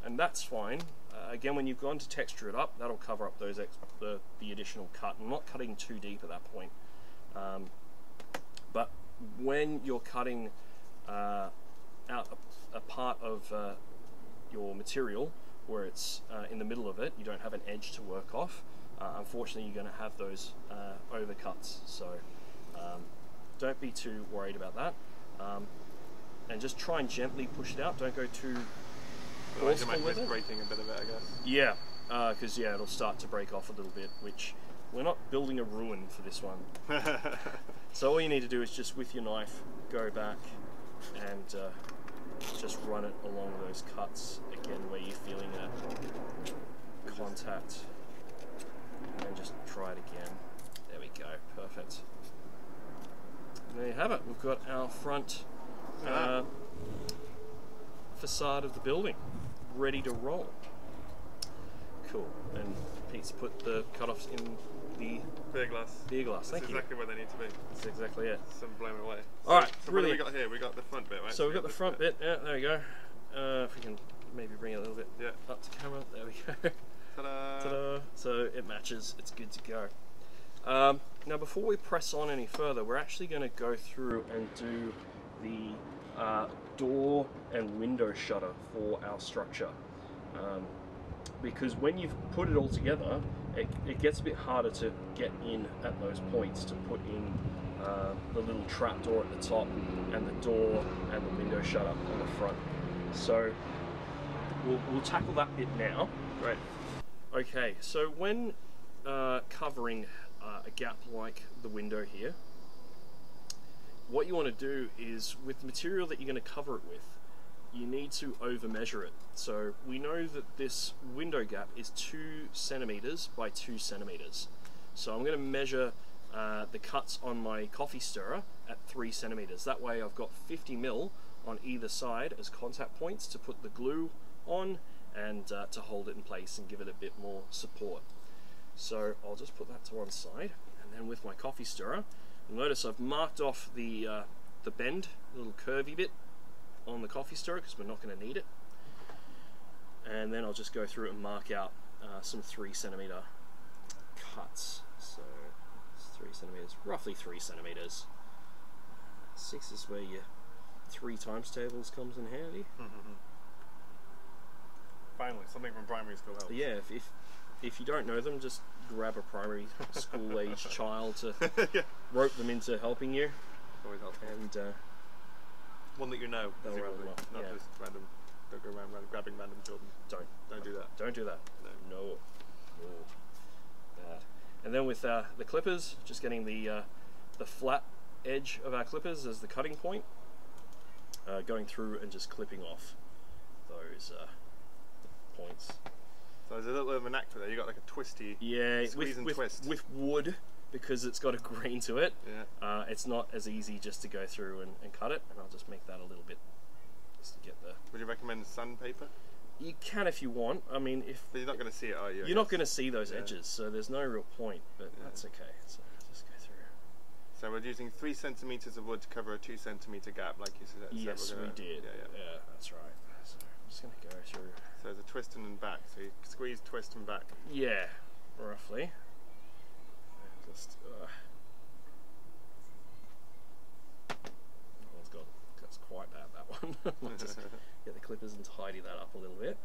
And that's fine. Uh, again, when you've gone to texture it up, that'll cover up those the, the additional cut. I'm not cutting too deep at that point. Um, but when you're cutting uh, out a, a part of uh, your material where it's uh, in the middle of it, you don't have an edge to work off. Uh, unfortunately, you're going to have those uh, overcuts. So um, don't be too worried about that. Um, and just try and gently push it out. Don't go too forceful with it. breaking a bit of it, I guess. Yeah, because yeah, it'll start to break off a little bit. Which we're not building a ruin for this one. So all you need to do is just with your knife go back and uh, just run it along those cuts again where you're feeling that contact and then just try it again. There we go, perfect. And there you have it. We've got our front uh, facade of the building ready to roll. Cool. And Pete's put the cutoffs in the Beer glass. beer glass. That's Thank you. exactly where they need to be. That's exactly it. So blown away. All right, So what do we got here? We got the front bit, right? So we've got the front bit. Yeah, there we go. Uh, if we can maybe bring it a little bit Yeah. up to camera. There we go. Ta-da. Ta-da. So it matches. It's good to go. Um, now, before we press on any further, we're actually going to go through and do the uh, door and window shutter for our structure. Um, because when you've put it all together, it, it gets a bit harder to get in at those points to put in uh, the little trap door at the top and the door and the window shutter on the front. So we'll, we'll tackle that bit now. Great. Okay, so when uh, covering uh, a gap like the window here, what you want to do is with the material that you're going to cover it with, you need to over measure it. So we know that this window gap is two centimeters by two centimeters. So I'm going to measure uh, the cuts on my coffee stirrer at three centimeters. That way I've got 50 mil on either side as contact points to put the glue on and uh, to hold it in place and give it a bit more support. So I'll just put that to one side and then with my coffee stirrer, notice I've marked off the, uh, the bend, little curvy bit on the coffee stirrer because we're not going to need it. And then I'll just go through and mark out uh, some three centimeter cuts. So it's three centimeters, roughly three centimeters. Six is where your three times tables comes in handy. Finally, something from primary school helps. Yeah, if, if if you don't know them, just grab a primary school age child to yeah. rope them into helping you, Always helpful. and uh, One that you know, They'll round presumably, them up, not yeah. just random. Don't go around, random grabbing random children. don't Don't do that. don't do that. No. No, no, bad. And then with uh, the clippers, just getting the uh, the flat edge of our clippers as the cutting point, uh, going through and just clipping off those uh, points. So there's a little bit of an act it. You got like a twisty. Yeah, Squeeze with, and with, twist. with wood because it's got a green to it. Yeah. Uh, it's not as easy just to go through and, and cut it, and I'll just make that a little bit just to get the. Would you recommend sandpaper? You can if you want. I mean, if But you're not going to see it, are you? You're not going to see those Yeah. edges, so there's no real point. But Yeah. that's okay. So I'll just go through. So we're using three centimeters of wood to cover a two centimeter gap, like you said. yes, so gonna- did. Yeah, yeah. that's right. So I'm just going to go through. So there's a twist and then back. So you squeeze, twist, and back. Yeah, roughly. Just. Uh, that one's. That's quite bad. That one. Just get the clippers and tidy that up a little bit.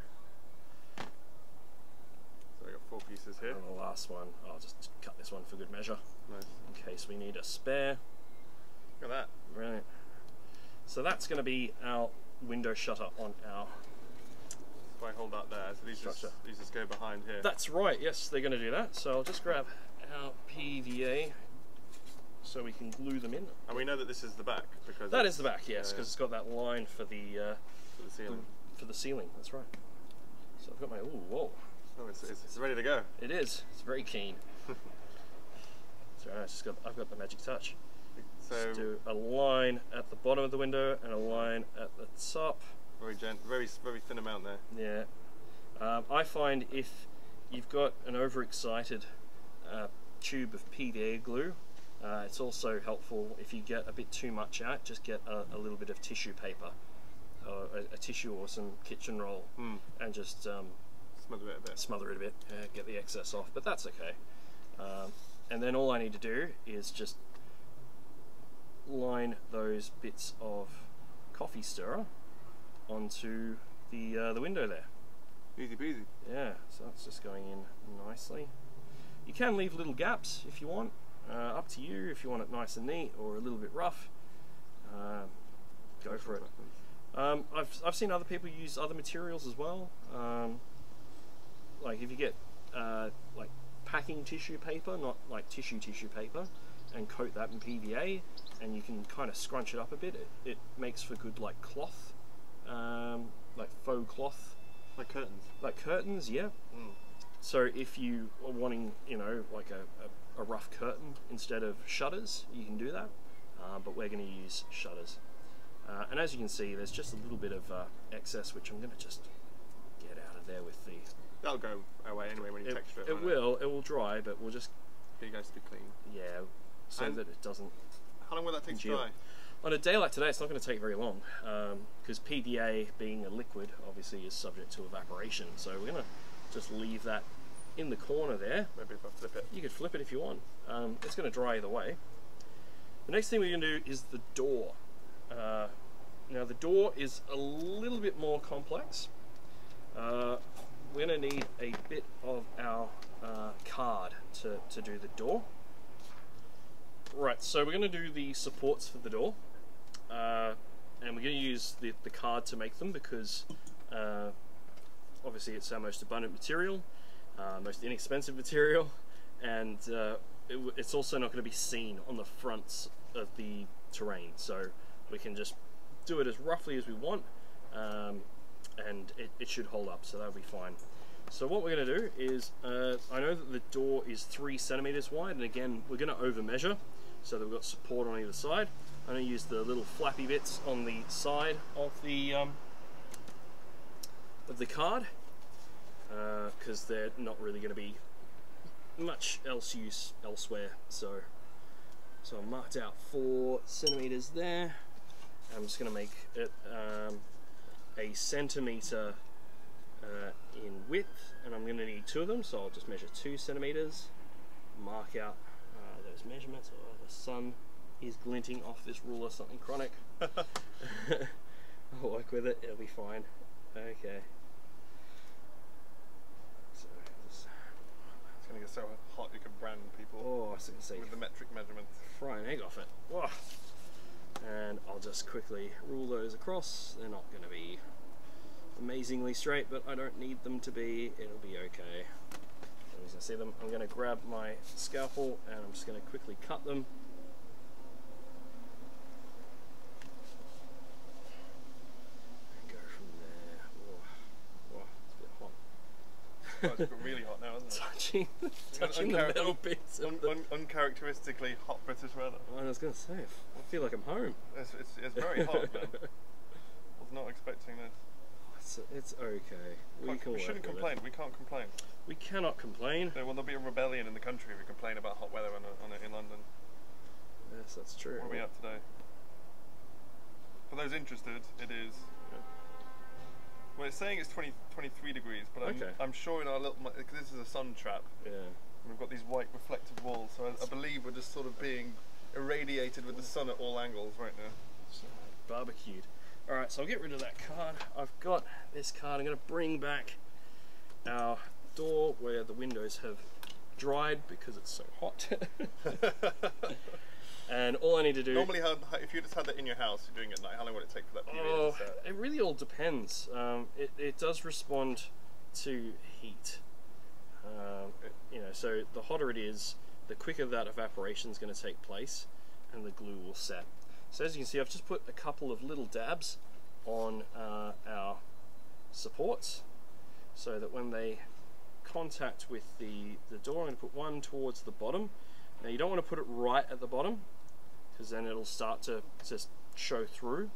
So we got four pieces here. And the last one, I'll just cut this one for good measure Nice. in case we need a spare. Look at that. Right. So that's going to be our window shutter on our. If I hold that there, so these just, these just go behind here. That's right. Yes, they're going to do that. So I'll just grab our PVA so we can glue them in. and we know that this is the back because That is the back, yes, yeah, because it's got that line for the uh, for the ceiling. for the ceiling. That's right. So I've got my. Ooh, whoa! Oh, it's, it's, it's ready to go. It is. It's very keen. so I just got. I've got the magic touch. So Just do a line at the bottom of the window and a line at the top. very gent, very very thin amount there. Yeah. Um, I find if you've got an overexcited uh, tube of PVA glue, uh, it's also helpful if you get a bit too much out, just get a, a little bit of tissue paper, or a, a tissue or some kitchen roll, Hmm. and just um, Smother it a bit. smother it a bit, uh, get the excess off, but that's okay. Um, and then all I need to do is just line those bits of coffee stirrer onto the uh, the window there. Easy peasy. Yeah, so that's just going in nicely. You can leave little gaps if you want. Uh, up to you if you want it nice and neat or a little bit rough. Um, go for it. Um, I've, I've seen other people use other materials as well. Um, like if you get uh, like packing tissue paper, not like tissue tissue paper, and coat that in PVA, and you can kind of scrunch it up a bit. It, it makes for good like cloth, um, like faux cloth, Like curtains. like curtains. Yeah. Mm. So if you are wanting, you know, like a, a, a rough curtain instead of shutters, you can do that. Uh, but we're going to use shutters. Uh, and as you can see, there's just a little bit of uh, excess, which I'm going to just get out of there with the. That'll go away anyway when you It, texture it. it will, it will dry, but we'll just, It goes to be clean. yeah, so And- that it doesn't. How long will that take to dry? On a day like today, it's not going to take very long because PVA, being a liquid, obviously is subject to evaporation. So we're going to just leave that in the corner there. Maybe if I flip it. You could flip it if you want. Um, it's going to dry either way. The next thing we're going to do is the door. Uh, now the door is a little bit more complex. Uh, we're going to need a bit of our uh, card to, to do the door. Right, so we're going to do the supports for the door. Uh, and we're going to use the, the card to make them because uh, obviously it's our most abundant material, uh, most inexpensive material, and uh, it, it's also not going to be seen on the fronts of the terrain, so we can just do it as roughly as we want, um, and it, it should hold up, so that'll be fine. So what we're going to do is, uh, I know that the door is three centimeters wide, and again, we're going to over measure so that we've got support on either side. I'm going to use the little flappy bits on the side of the um, of the card because uh, they're not really going to be much else use elsewhere. So, so I marked out four centimeters there. I'm just going to make it um, a centimeter uh, in width, and I'm going to need two of them. So I'll just measure two centimeters, mark out uh, those measurements. Oh, the sun is glinting off this ruler, something chronic. I'll work with it, it'll be fine. Okay. So, just It's going to get so hot you can brand people oh, I to say, with the metric measurements. fry an egg off it. Whoa. And I'll just quickly rule those across. They're not going to be amazingly straight, but I don't need them to be. It'll be okay. As I see them, I'm going to grab my scalpel and I'm just going to quickly cut them. And go from there. Whoa. Whoa, it's a bit hot. It's really hot now, isn't it? Touching, touching the metal bits. of Un- un- uncharacteristically hot British weather. I was going to say, I feel like I'm home. It's, it's, it's very hot, man. Was not expecting this. It's, it's okay. We we shouldn't with it. complain. We can't complain. We cannot complain. There will there'll be a rebellion in the country if we complain about hot weather on, a, on a, in London. Yes, that's true. What are we at today? For those interested, it is. Well, it's saying it's 20, 23 degrees, but I'm, Okay. I'm sure in our little because this is a sun trap. Yeah. We've got these white reflective walls, so I, I believe we're just sort of being irradiated with the sun at all angles right now. So, barbecued. Alright, so I'll get rid of that card. I've got this card. I'm going to bring back our door where the windows have dried because it's so hot. and all I need to do. Normally, how, if you just had that in your house, you're doing it at night. How long would it take for that PVA Oh, to set? it really all depends. Um, it, it does respond to heat. Um, you know, so the hotter it is, the quicker that evaporation is going to take place, and the glue will set. So as you can see, I've just put a couple of little dabs on uh, our supports, so that when they contact with the, the door, I'm going to put one towards the bottom. Now you don't want to put it right at the bottom, because then it'll start to just show through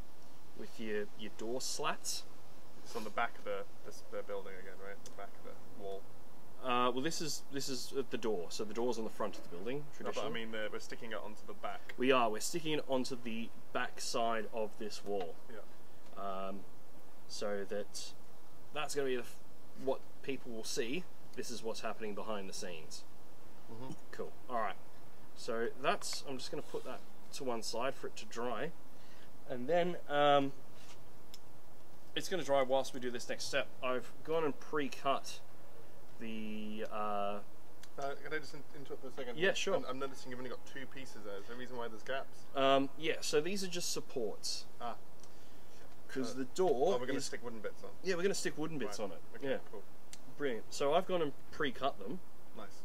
with your, your door slats. It's on the back of the, this, the building again, right? The back of the wall. Uh, well, this is this is at the door, so the door's on the front of the building. No, but I Traditionally, mean, we're sticking it onto the back. we are we're sticking it onto the back side of this wall, Yeah. um, so that that's going to be the, f- what people will see. This is what's happening behind the scenes. Mhm. Cool. All right. So that's I'm just going to put that to one side for it to dry, and then um, it's going to dry whilst we do this next step. I've gone and pre-cut the. Uh, Uh, can I just interrupt for a second? Yeah, sure. I'm, I'm noticing you've only got two pieces there. Is there a reason why there's gaps? Um, yeah, so these are just supports. Ah. Because Uh, the door Oh, we're going to stick wooden bits on. yeah, we're going to stick wooden bits Right. on it. Okay, Yeah, cool. brilliant. So I've gone and pre-cut them. Nice.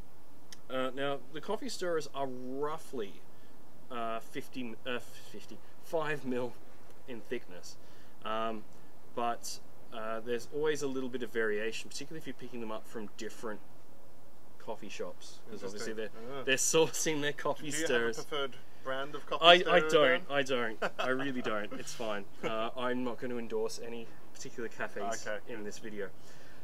Uh, now the coffee stirrers are roughly uh, 50, uh, 50, 5 mil in thickness, um, but uh, there's always a little bit of variation, particularly if you're picking them up from different coffee shops, because obviously they're. Ah. they're sourcing their coffee Do you stirrers. have a preferred brand of coffee I, I don't. I don't. I really don't. It's fine. Uh, I'm not going to endorse any particular cafes Okay, in this video.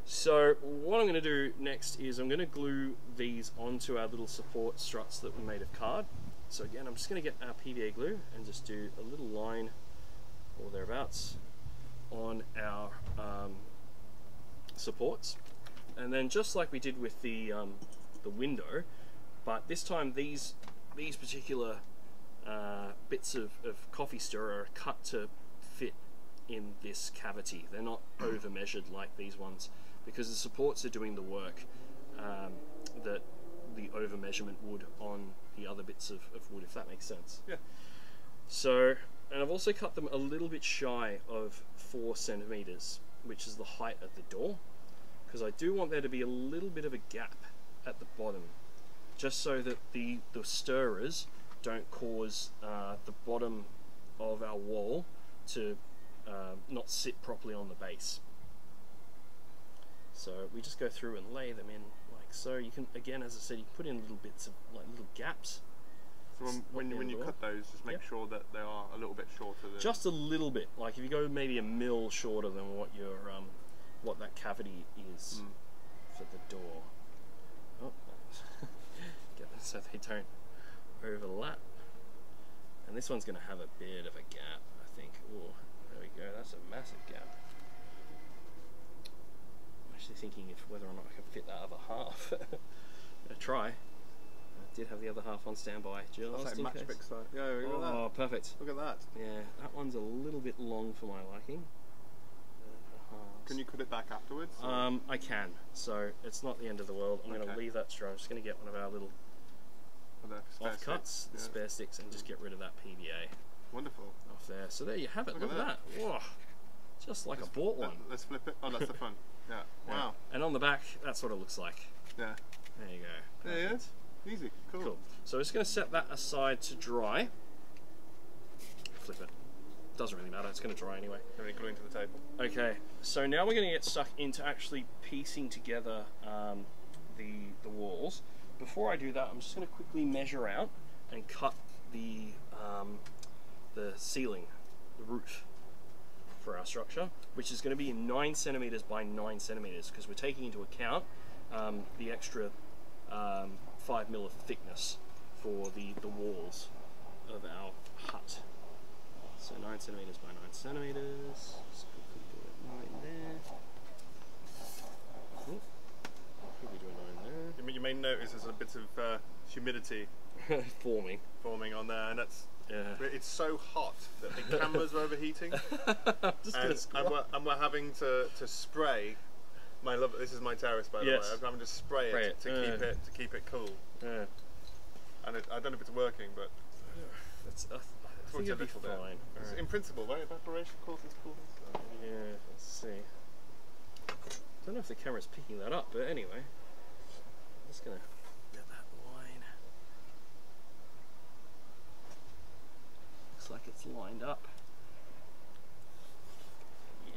So what I'm going to do next is I'm going to glue these onto our little support struts that were made of card. So again, I'm just going to get our PVA glue and just do a little line or thereabouts on our um, supports. And then just like we did with the um, the window, but this time these these particular uh, bits of, of coffee stirrer are cut to fit in this cavity. They're not over measured like these ones because the supports are doing the work um, that the over measurement would on the other bits of, of wood, if that makes sense. Yeah. So, and I've also cut them a little bit shy of four centimeters, which is the height of the door, because I do want there to be a little bit of a gap at the bottom, just so that the, the stirrers don't cause uh, the bottom of our wall to uh, not sit properly on the base. So we just go through and lay them in like so. You can, again, as I said, you can put in little bits of like little gaps. So when, when, when you cut those, just make Yep. sure that they are a little bit shorter. Than, Just a little bit. Like if you go maybe a mil shorter than what your um, what that cavity is Mm. for the door. Oh, get them so they don't overlap. And this one's going to have a bit of a gap, I think. Oh, there we go. That's a massive gap. Actually thinking if whether or not I can fit that other half. I try. I did have the other half on standby just That's like in case. style. Yeah, look at Oh, perfect. Look at that. Yeah, that one's a little bit long for my liking. The- the halves. Can you cut it back afterwards? Um, I can. So it's not the end of the world. I'm going to leave that straight. I'm just going to get one of our little or the spare offcuts, the Yeah. spare sticks, and just get rid of that PVA Wonderful. off there. So there you have it. Look Look, at at that. Whoa. Just like I bought one. Let's flip it. Oh, that's the front. Yeah. Yeah. Wow. And on the back, that's what it looks like. Yeah. There you go. There it is. Easy. Cool. Cool. So we're just going to set that aside to dry. Flip it. Doesn't really matter. It's going to dry anyway. Everything gluing to the table. Okay, so now we're going to get stuck into actually piecing together um, the, the walls. Before I do that, I'm just going to quickly measure out and cut the, um, the ceiling, the roof for our structure, which is going to be 9 centimeters by 9 centimeters because we're taking into account um, the extra um, 5 mil of thickness for the, the walls of our hut. So 9 centimeters by 9 centimeters. Just quickly do a 9 there. Quickly do a 9 You may, you may notice there's a bit of uh, humidity. Forming. forming on there, and that's Yeah. it's so hot that the cameras are overheating, and, and, we're, and we're having to, to spray. My love, this is my terrace by the Yes. way. I'm having to spray, Spray it, it, to yeah. keep it to keep it cool. Yeah. And it, I don't know if it's working, but That's, I, I it's think it'll be fine. It's Alright. In principle, right? Evaporation causes coolness. so- Yeah, let's see. I don't know if the camera's picking that up, but anyway. I'm just gonna get that line. Looks like it's lined up. Yeah.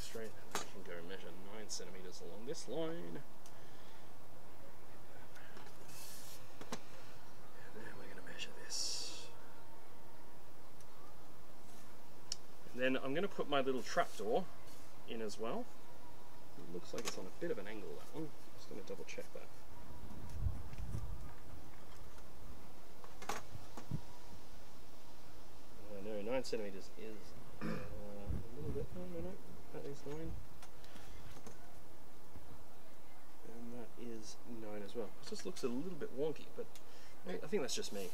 Straight, we can go measure nine centimeters along this line. And then we're gonna measure this. And then I'm going to put my little trapdoor in as well. It looks like it's on a bit of an angle, that one. Just going to double check that. Uh, no, 9 centimeters is uh, a little bit. No, no, no. That is 9. And that is 9 as well. It just looks a little bit wonky, but I I think that's just me.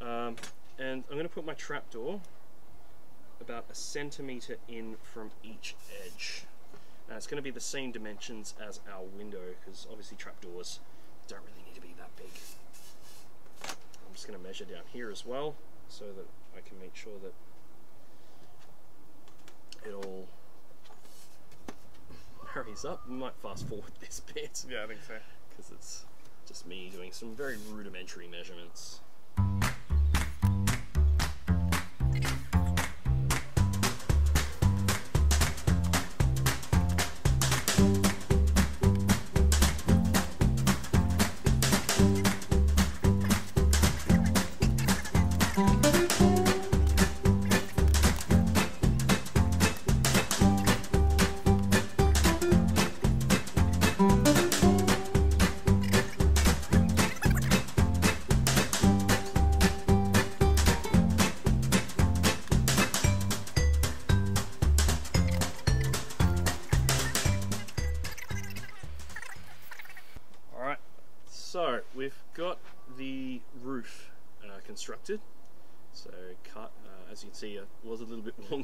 Um, and I'm going to put my trapdoor about a centimetre in from each edge. Now it's going to be the same dimensions as our window because obviously trapdoors don't really need to be that big. I'm just going to measure down here as well so that I can make sure that it all marries up. I might fast forward this bit Yeah, I think so. because it's just me doing some very rudimentary measurements.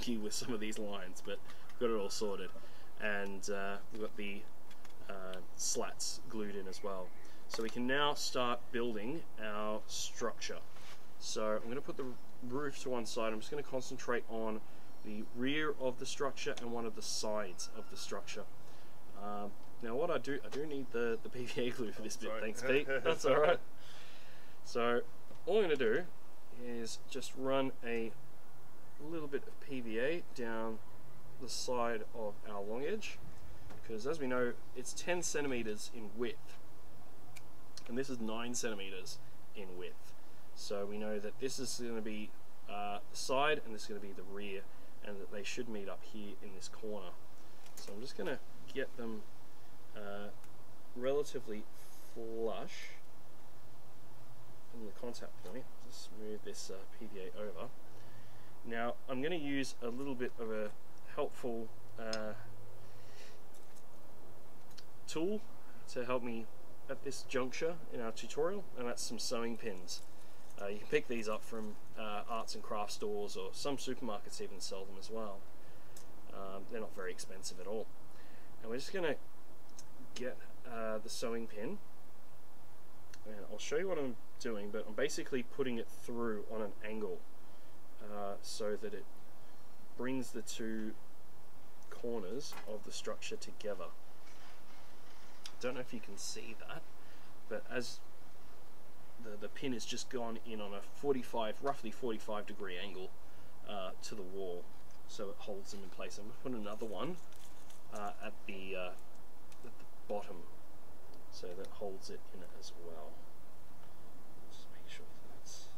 Wonky with some of these lines, but got it all sorted. And uh, we've got the uh, slats glued in as well. So we can now start building our structure. So I'm going to put the roof to one side. I'm just going to concentrate on the rear of the structure and one of the sides of the structure. Um, now what I do, I do need the, the PVA glue for this bit. Thanks, Pete. That's all right. So all I'm going to do is just run a little bit of PVA down the side of our long edge because as we know it's 10 centimeters in width. And this is 9 centimeters in width. So we know that this is going to be uh, the side and this is going to be the rear and that they should meet up here in this corner. So I'm just going to get them uh, relatively flush in the contact point. Just move this uh, PVA over now I'm going to use a little bit of a helpful uh, tool to help me at this juncture in our tutorial and that's some sewing pins. Uh, you can pick these up from uh, arts and craft stores or some supermarkets even sell them as well. Um, they're not very expensive at all. And we're just going to get uh, the sewing pin and I'll show you what I'm doing but I'm basically putting it through on an angle uh, so that it brings the two corners of the structure together. I don't know if you can see that, but as the, the pin has just gone in on a 45, roughly 45 degree angle uh, to the wall, so it holds them in place. I'm going to put another one uh, at, the, uh, at the bottom, so that holds it in as well. Just make sure that's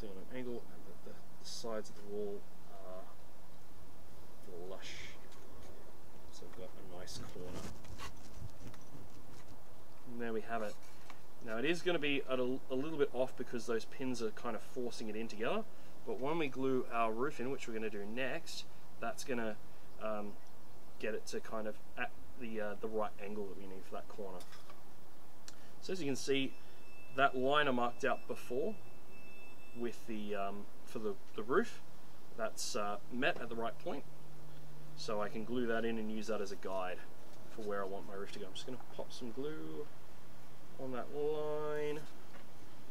roughly on an angle and that the, the sides of the wall are flush. So we've got a nice corner. And there we have it. Now it is going to be a, a, little bit off because those pins are kind of forcing it in together, but when we glue our roof in, which we're going to do next, that's going to um, get it to kind of at the, uh, the right angle that we need for that corner. So as you can see, that line I marked out before with the um, for the, the roof, that's uh, met at the right point. So I can glue that in and use that as a guide for where I want my roof to go. I'm just going to pop some glue on that line.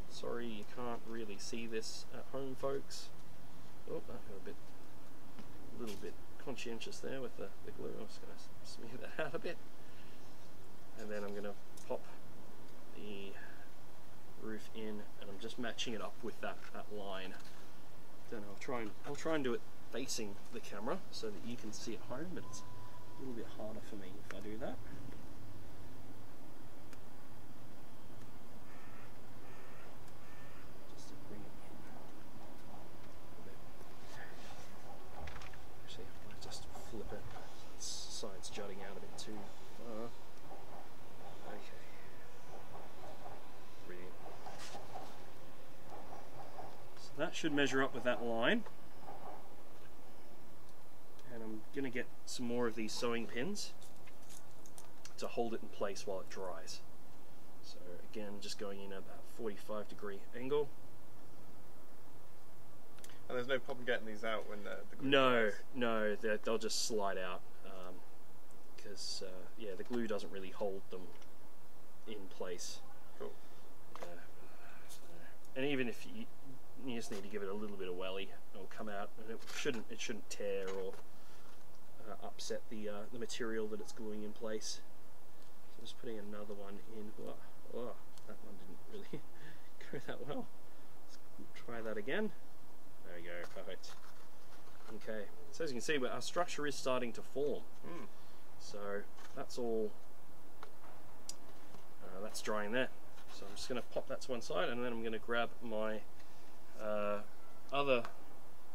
Sorry you can't really see this at home folks. Oh, I got a bit, a little bit conscientious there with the, the glue. I'm just going to smear that out a bit. And then I'm going to pop the roof in and I'm just matching it up with that, that line. Then I'll try and I'll try and do it facing the camera so that you can see it home, but it's a little bit harder for me if I do that. Just to bring it in. Actually, I just flip it, side's jutting out a bit too far. Okay. Brilliant. So that should measure up with that line And I'm going to get some more of these sewing pins to hold it in place while it dries. So again, just going in at about 45 degree angle. And there's no problem getting these out when the, the glue No, dries. no, they'll just slide out because um, uh, yeah, the glue doesn't really hold them in place. Cool. Uh, and even if you, you just need to give it a little bit of welly, it'll come out, and it shouldn't it shouldn't tear or uh, upset the uh, the material that it's gluing in place. So I'm just putting another one in. Oh, oh, that one didn't really go that well. Let's try that again. There we go, perfect. Okay, so as you can see, our structure is starting to form. Mm. So that's all, uh, that's drying there. So I'm just going to pop that to one side and then I'm going to grab my uh, other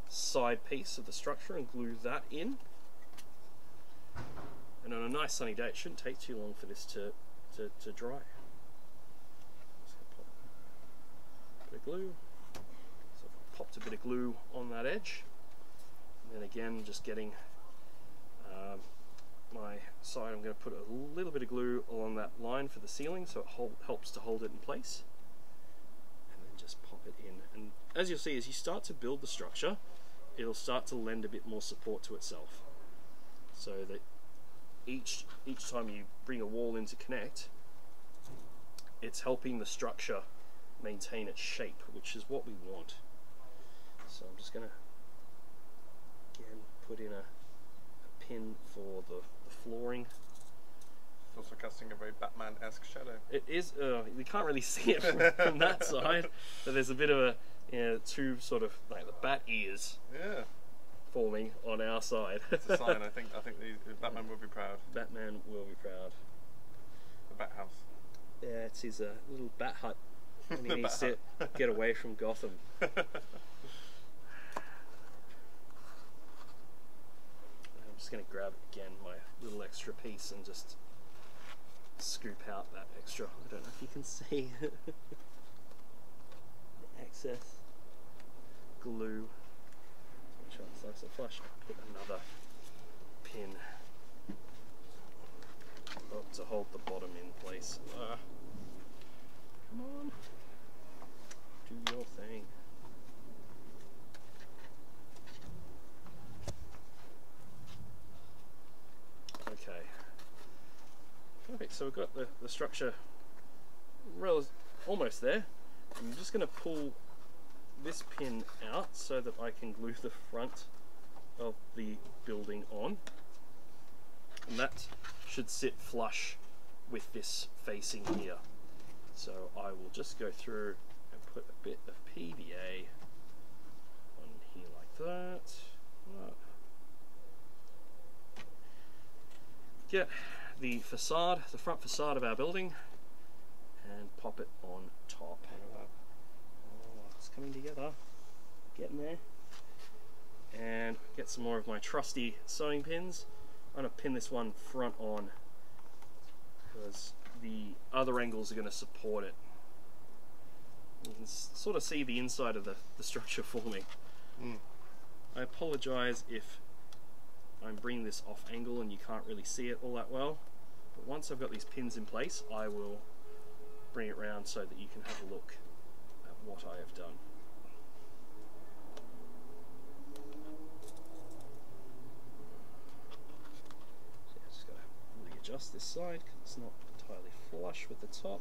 side piece of the structure and glue that in. And on a nice sunny day, it shouldn't take too long for this to, to, to dry. Pop a bit of glue. So I've popped a bit of glue on that edge. And then again, just getting um, my side, I'm going to put a little bit of glue along that line for the ceiling so it helps to hold it in place. And then just pop it in. And as you'll see, as you start to build the structure, it'll start to lend a bit more support to itself. So that each each time you bring a wall in to connect, it's helping the structure maintain its shape, which is what we want. So I'm just going to again put in a, a pin for the, the flooring It's also casting a very Batman-esque shadow. It is. Uh, you can't really see it from, from that side, but there's a bit of a you know, two sort of like the bat ears Yeah, forming on our side. it's a sign. I think. I think the, Batman will be proud. Batman will be proud. The Bat House. Yeah, it's his uh, little bat hut, and he needs to get away from Gotham. I'm just going to grab again my little extra piece and just scoop out that extra. I don't know if you can see the excess glue. One slice of flush? Put another pin up to hold the bottom in place. Ah. Come on. Do your thing. Okay. Perfect. So we've got the, the structure almost there. I'm just going to pull this pin out so that I can glue the front of the building on. And that should sit flush with this facing here. So I will just go through and put a bit of PVA on here like that. Get the facade, the front facade of our building, and pop it on top. Coming together. Getting there. And get some more of my trusty sewing pins. I'm going to pin this one front on because the other angles are going to support it. You can sort of see the inside of the, the structure forming. Mm. I apologize if I'm bringing this off angle and you can't really see it all that well. But once I've got these pins in place, I will bring it round so that you can have a look what I have done. So yeah, just got to readjust this side because it's not entirely flush with the top.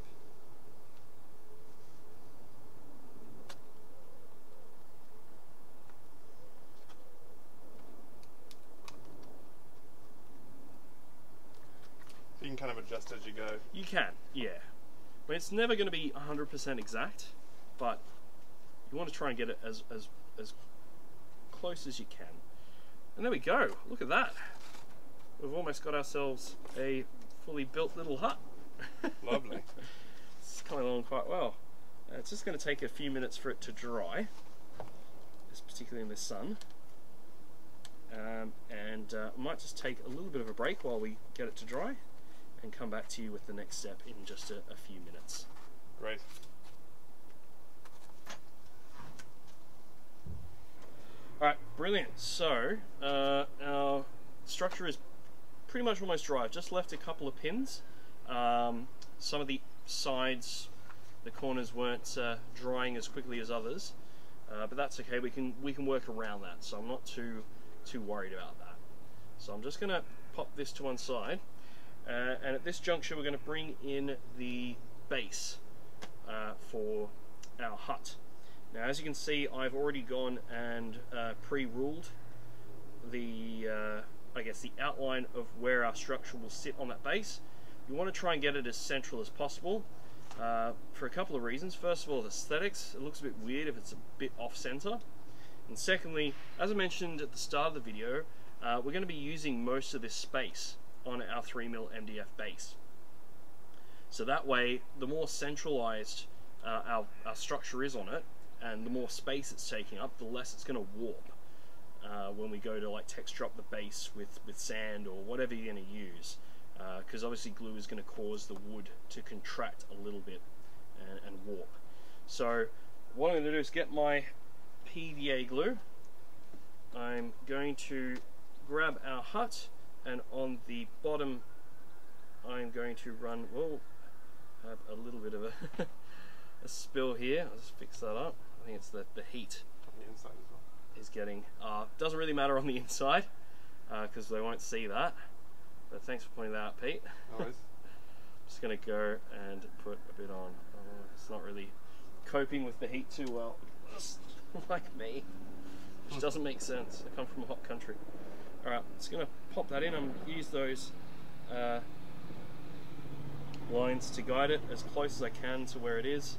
So you can kind of adjust as you go. You can, yeah. But it's never going to be 100% exact, but you want to try and get it as, as, as close as you can. And there we go. Look at that. We've almost got ourselves a fully built little hut. Lovely. It's coming along quite well. Uh, it's just going to take a few minutes for it to dry, particularly in the sun. Um, and uh, I might just take a little bit of a break while we get it to dry and come back to you with the next step in just a, a few minutes. Great. Alright, brilliant. So, uh, our structure is pretty much almost dry. I've just left a couple of pins. Um, some of the sides, the corners weren't uh, drying as quickly as others, uh, but that's okay. We can we can work around that. So I'm not too too worried about that. So I'm just going to pop this to one side, uh, and at this juncture we're going to bring in the base uh, for our hut. Now, as you can see, I've already gone and uh, pre-ruled the, uh, I guess, the outline of where our structure will sit on that base. You want to try and get it as central as possible uh, for a couple of reasons. First of all, aesthetics. It looks a bit weird if it's a bit off-center. And secondly, as I mentioned at the start of the video, uh, we're going to be using most of this space on our 3mm MDF base. So that way, the more centralized uh, our, our structure is on it, and the more space it's taking up, the less it's going to warp uh, when we go to like texture up the base with, with sand or whatever you're going to use. Because obviously glue is going to cause the wood to contract a little bit and, and warp. So what I'm going to do is get my PVA glue. I'm going to grab our hut and on the bottom I'm going to run, well, have a little bit of a, a spill here. I'll just fix that up. I think it's the, the heat On the inside as well. is getting, uh, doesn't really matter on the inside because they won't see that. But thanks for pointing that out, Pete. No worries. just going to go and put a bit on. Oh, it's not really coping with the heat too well. Like me, which doesn't make sense. I come from a hot country. All right, just going to pop that in and use those uh, lines to guide it as close as I can to where it is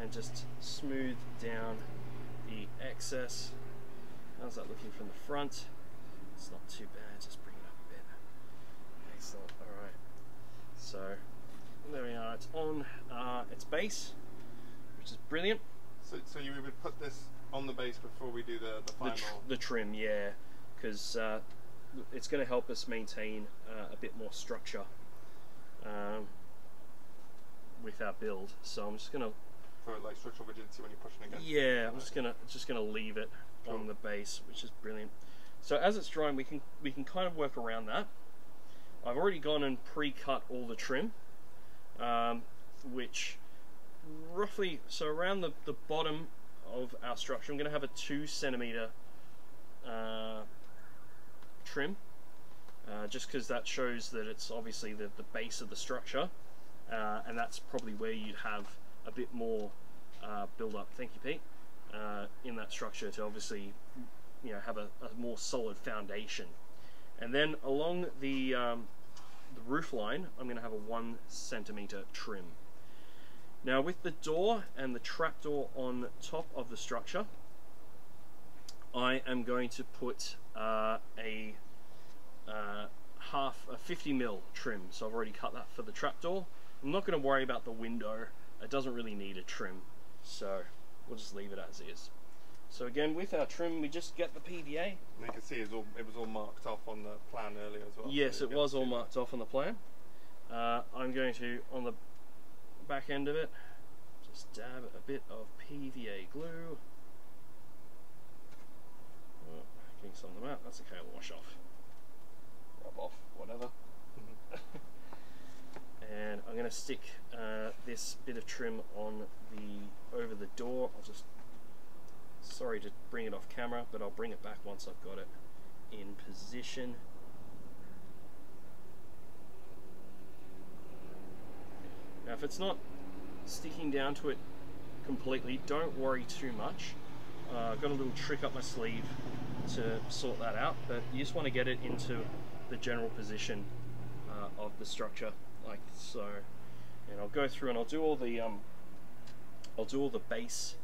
and just smooth down the excess. How's that looking from the front? It's not too bad, just bring it up a bit. Excellent, alright. So, there we are, it's on uh, its base, which is brilliant. So, so you would put this on the base before we do the, the The, final. tr- the trim, yeah, because uh, it's going to help us maintain uh, a bit more structure um, with our build. So I'm just going to for like structural rigidity when you're pushing against. Yeah, I'm just gonna just gonna leave it Cool. on the base, which is brilliant. So as it's drying, we can we can kind of work around that. I've already gone and pre-cut all the trim, um, which roughly so around the the bottom of our structure, I'm gonna have a two centimeter uh, trim, uh, just because that shows that it's obviously the the base of the structure, uh, and that's probably where you'd have a bit more uh, build up. Thank you, Pete. Uh, in that structure to obviously, you know, have a, a more solid foundation. And then along the um, the roof line, I'm going to have a one centimeter trim. Now with the door and the trapdoor on top of the structure, I am going to put uh, a uh, half a 50 mil trim. So I've already cut that for the trapdoor. I'm not going to worry about the window. It doesn't really need a trim, so we'll just leave it as is. So again, with our trim, we just get the PVA. And you can see it's all, it was all marked off on the plan earlier as well. Yes, so it was all marked off on the plan. Uh, I'm going to, on the back end of it, just dab a bit of PVA glue. Oh, getting some of them out. That's okay, I'll wash off. Rub off, whatever. And I'm going to stick uh, this bit of trim on the over the door. I'll just sorry to bring it off camera, but I'll bring it back once I've got it in position. Now, if it's not sticking down to it completely, don't worry too much. Uh, I've got a little trick up my sleeve to sort that out, but you just want to get it into the general position uh, of the structure, like so. And I'll go through and I'll do all the um, I'll do all the base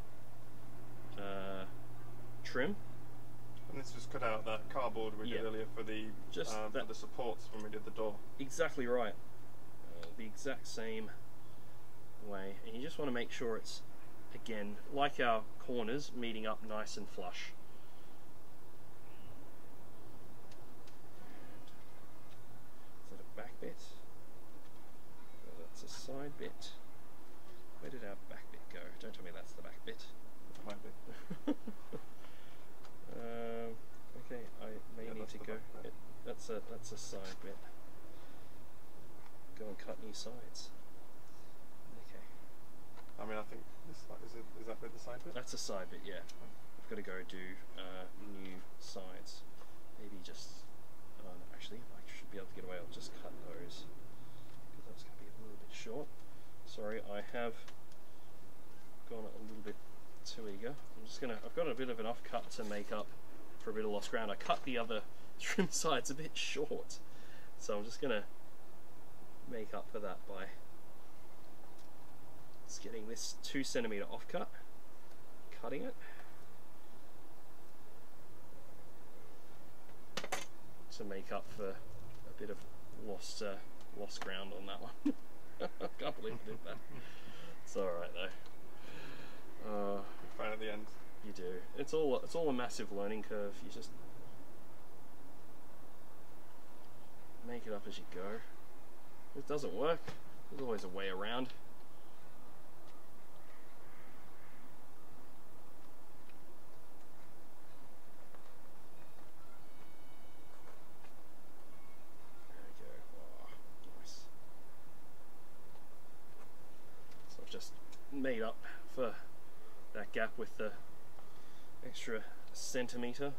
uh, trim. And this just cut out that cardboard we Yeah. did earlier for the Just um, for the supports when we did the door. Exactly right. Uh, the exact same way. And you just want to make sure it's, again, like our corners, meeting up nice and flush. Is that a back bit? Oh, that's a side bit. Where did our back bit go? Don't tell me that's the back bit. It might be. Um, okay, I may Yeah, need to go. it- that's a that's a side bit. Go and cut new sides. Okay, I mean, I think this like, is it is that bit the side bit? that's a side bit. Yeah, I've got to go do uh, new sides. Maybe just uh, actually, I should be able to get away. I'll just cut those because that's going to short. Sorry, I have gone a little bit too eager. I'm just gonna. I've got a bit of an off cut to make up for a bit of lost ground. I cut the other trim sides a bit short, so I'm just gonna make up for that by just getting this two centimeter off cut, cutting it. To make up for a bit of lost uh, lost ground on that one. I can't believe I did that. It's all right though. Uh, at the end. you do. It's all it's all a massive learning curve. You just make it up as you go. If it doesn't work, there's always a way around. There we go. Oh, nice. So I've just made up for that gap with the extra centimetre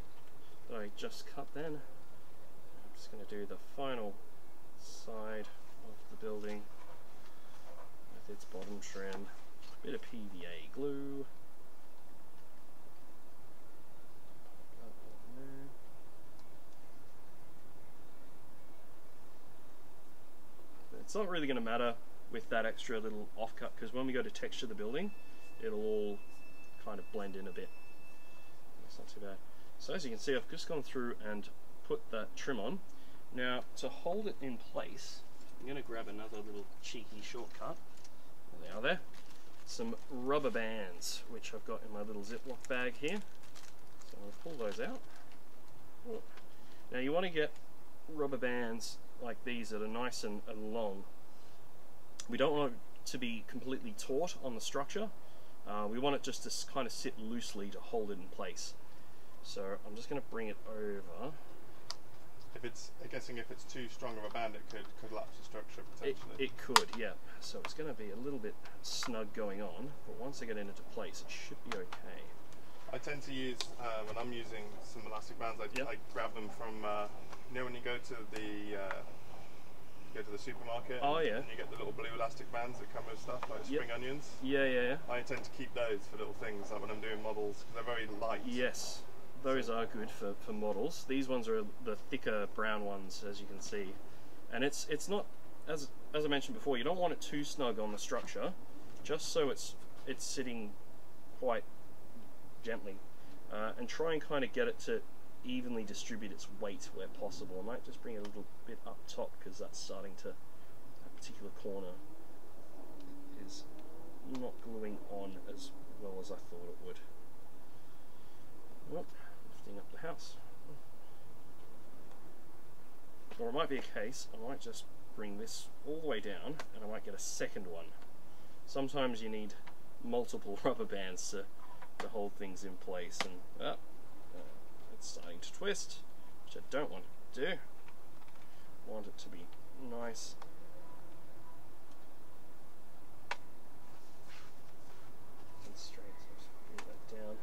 that I just cut then. I'm just going to do the final side of the building with its bottom trim. A Bit of PVA glue. It's not really going to matter with that extra little offcut because when we go to texture the building, it'll all kind of blend in a bit. Not too bad. So as you can see, I've just gone through and put that trim on. Now, to hold it in place, I'm going to grab another little cheeky shortcut. There they are there. Some rubber bands, which I've got in my little Ziploc bag here. So to pull those out. Now you want to get rubber bands like these that are nice and, and long. We don't want it to be completely taut on the structure. Uh, we want it just to kind of sit loosely to hold it in place. So I'm just going to bring it over. If it's, I'm guessing if it's too strong of a band, it could collapse the structure It, potentially. it could, yeah. So it's going to be a little bit snug going on, but once I get it into place, it should be okay. I tend to use uh, when I'm using some elastic bands. I, Yep. I grab them from uh, you know when you go to the uh, go to the supermarket. Oh, yeah. And you get the little blue elastic bands that come with stuff like Yep. spring onions. Yeah, yeah, yeah. I tend to keep those for little things like when I'm doing models because they're very light. Yes, those are good for, for models. These ones are the thicker brown ones, as you can see. And it's it's not as as I mentioned before. You don't want it too snug on the structure, just so it's it's sitting quite gently, uh, and try and kind of get it to evenly distribute its weight where possible. I might just bring it a little bit up top because that's starting to that particular corner is not gluing on as well as I thought it would. Well, lifting up the house. Or it might be a case, I might just bring this all the way down and I might get a second one. Sometimes you need multiple rubber bands to, to hold things in place and it's starting to twist, which I don't want it to do. I want it to be nice and straight. So that down.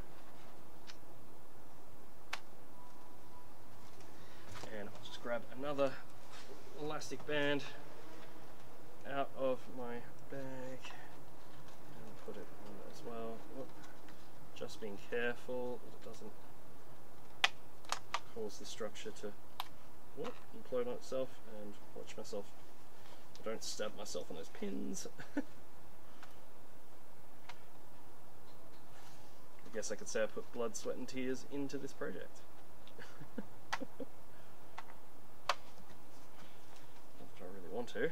and I'll just grab another elastic band out of my bag and put it on as well. Just being careful that it doesn't cause the structure to implode on itself and watch myself. I don't stab myself on those pins. I guess I could say I put blood, sweat and tears into this project. Not that I really want to. Okay.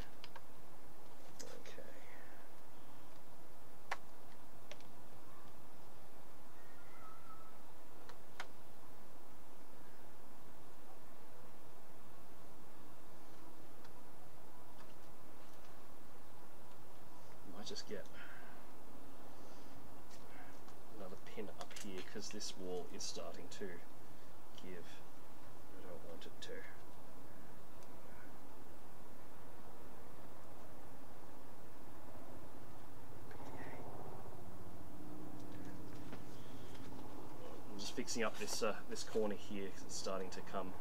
Might just get another pin up here because this wall is starting to give. I don't want it to. I'm just fixing up this uh, this corner here 'cause it's starting to come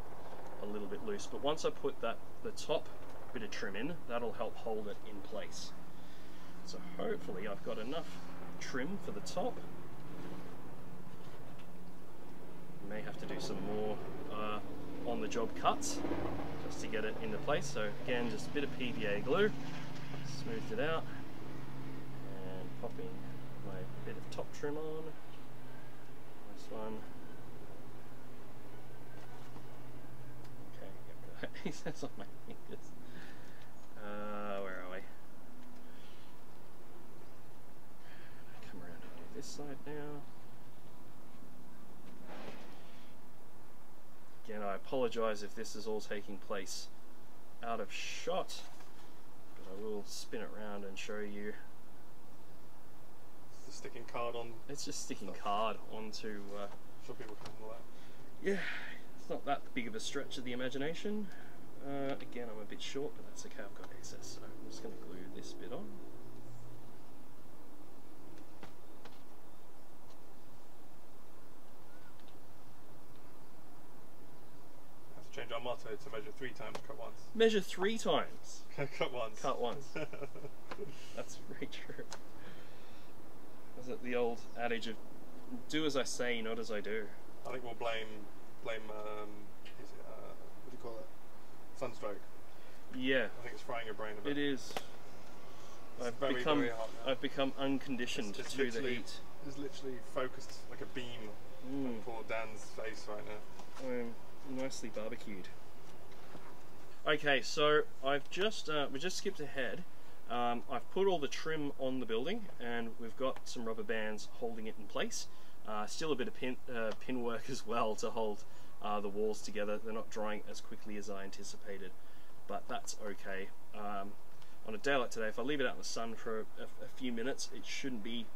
a little bit loose. But once I put that the top bit of trim in, that'll help hold it in place. So hopefully I've got enough trim for the top. May have to do some more uh, on the job cuts just to get it into place. So again, just a bit of PVA glue, smoothed it out, and popping my bit of top trim on. Nice one. Okay, he on my fingers. Uh, where are we? Come around and do this side now. Again, I apologise if this is all taking place out of shot, but I will spin it around and show you. The sticking card on. It's just sticking card onto. Uh, Sure, people can handle that. yeah, it's not that big of a stretch of the imagination. Uh, again, I'm a bit short, but that's okay. I've got excess, so I'm just going to glue this bit on. Have to change our motto to measure three times, cut once. Measure three times, cut once. cut once. That's very true. Is it the old adage of "do as I say, not as I do"? I think we'll blame blame um, is it, uh, what do you call it? Sunstroke. Yeah, I think it's frying your brain a bit. it is. I've very, become very. I've become unconditioned It's to the heat. It's literally focused like a beam Mm. for Dan's face right now. I'm nicely barbecued. Okay, so I've just uh, we just skipped ahead. Um, I've put all the trim on the building, and we've got some rubber bands holding it in place. Uh, still a bit of pin uh, pin work as well to hold uh, the walls together. They're not drying as quickly as I anticipated, but that's okay. Um, on a day like today, if I leave it out in the sun for a, a few minutes, it shouldn't be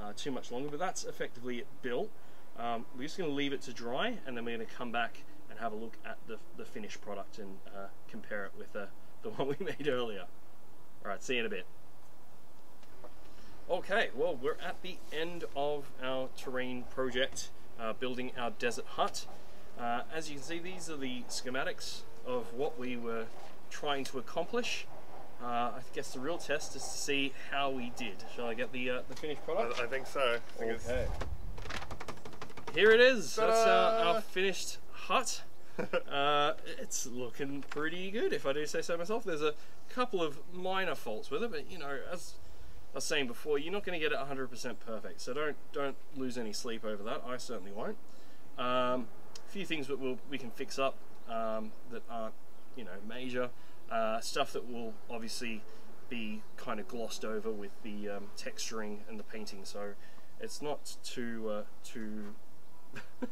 uh, too much longer. But that's effectively it built. Um, we're just going to leave it to dry and then we're going to come back and have a look at the, the finished product and uh, compare it with uh, the one we made earlier. Alright, see you in a bit. Okay, well we're at the end of our terrain project, uh, building our desert hut. Uh, as you can see, these are the schematics of what we were trying to accomplish. Uh, I guess the real test is to see how we did. Shall I get the, uh, the finished product? I, I think so. I think it's- Okay. Here it is. That's uh, our finished hut. uh, it's looking pretty good, if I do say so myself. There's a couple of minor faults with it, but you know, as I was saying before, you're not going to get it 100% perfect. So don't don't lose any sleep over that. I certainly won't. Um, a few things that we'll, we can fix up um, that aren't you know major uh, stuff that will obviously be kind of glossed over with the um, texturing and the painting. So it's not too uh, too.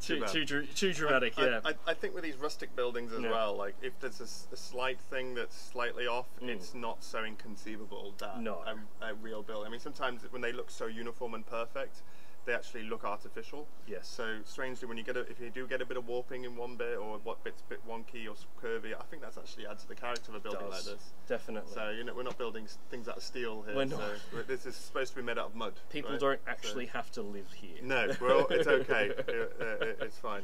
Too, too, too dramatic, I, yeah. I, I think with these rustic buildings as Yeah. well, like if there's a, a slight thing that's slightly off, Mm. it's not so inconceivable that No. a, a real building. I mean, sometimes when they look so uniform and perfect, they actually look artificial. yes. So strangely, when you get a, if you do get a bit of warping in one bit or what bit's a bit wonky or curvy, I think that's actually adds to the character of a building like this. Definitely. So you know, we're not building things out of steel here. We're not. So this is supposed to be made out of mud. People right? don't So- actually have to live here. no, well, it's okay. It- uh, it- it's fine.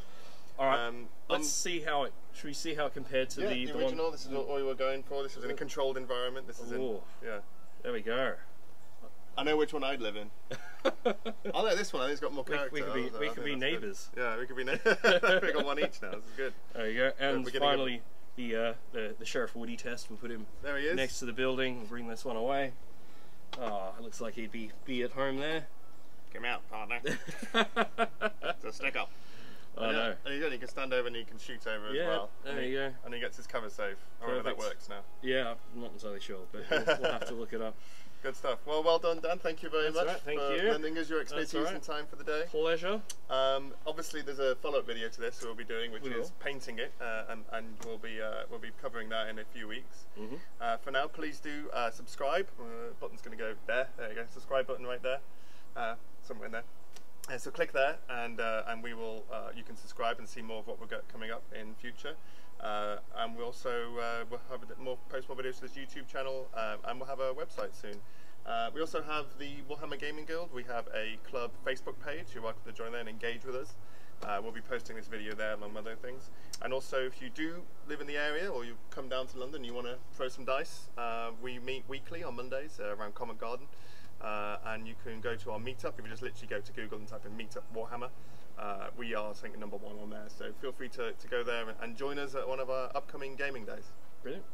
All right. Um, let's um, see how it. Should we see how it compared to yeah, the, the, original. one? This is what we were going for. This is in a controlled environment. This is in. Ooh. Yeah. There we go. I know which one I'd live in. I like this one. I think it's got more We- we character. could be- I- I we could be that's good. neighbours. Yeah, we could be neighbours. we got one each now. This is good. There you go. And finally, the, uh, the the Sheriff Woody test. We'll put him There he is. next to the building. We'll bring this one away. Oh, it looks like he'd be be at home there. Come out, partner. It's a stick up. I and, know. yeah, and you can stand over and he can shoot over as Yeah, well. there and you he, go. And he gets his cover safe. However that works now. Yeah, I'm not entirely sure, but we'll, we'll have to look it up. Good stuff. Well, well done, Dan. Thank you very That's much right, thank for you. lending us your expertise right. and time for the day. Pleasure. Um, obviously, there's a follow-up video to this we'll be doing, which We is will. painting it, uh, and, and we'll be uh, we'll be covering that in a few weeks. Mhm. Uh, for now, please do uh, subscribe. Uh, button's going to go there. There you go. Subscribe button right there, uh, somewhere in there. Uh, so click there, and uh, and we will. Uh, you can subscribe and see more of what we've got coming up in future. Uh, and we also uh, will have more post more videos to this YouTube channel, um, and we'll have a website soon. Uh, we also have the Warhammer Gaming Guild. We have a club Facebook page. You're welcome to join there and engage with us. Uh, we'll be posting this video there along with other things. And also, if you do live in the area or you come down to London, you want to throw some dice, uh, we meet weekly on Mondays uh, around Covent Garden. Uh, and you can go to our meetup. If you just literally go to Google and type in Meetup Warhammer, uh, we are I think number one on there. So feel free to, to go there and, and join us at one of our upcoming gaming days. Brilliant.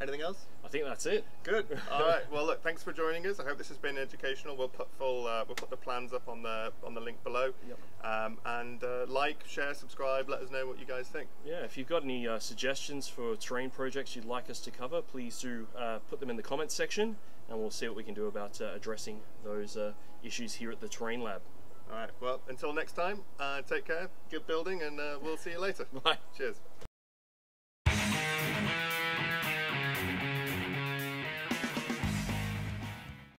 Anything else? I think that's it. Good. All right. Well, look. Thanks for joining us. I hope this has been educational. We'll put full. Uh, we'll put the plans up on the on the link below. Yep. Um, and uh, like, share, subscribe. Let us know what you guys think. Yeah, if you've got any uh, suggestions for terrain projects you'd like us to cover, please do uh, put them in the comments section, and we'll see what we can do about uh, addressing those uh, issues here at the Terrain Lab. All right. Well, until next time. Uh, take care. Good building, and uh, we'll see you later. Bye. Cheers.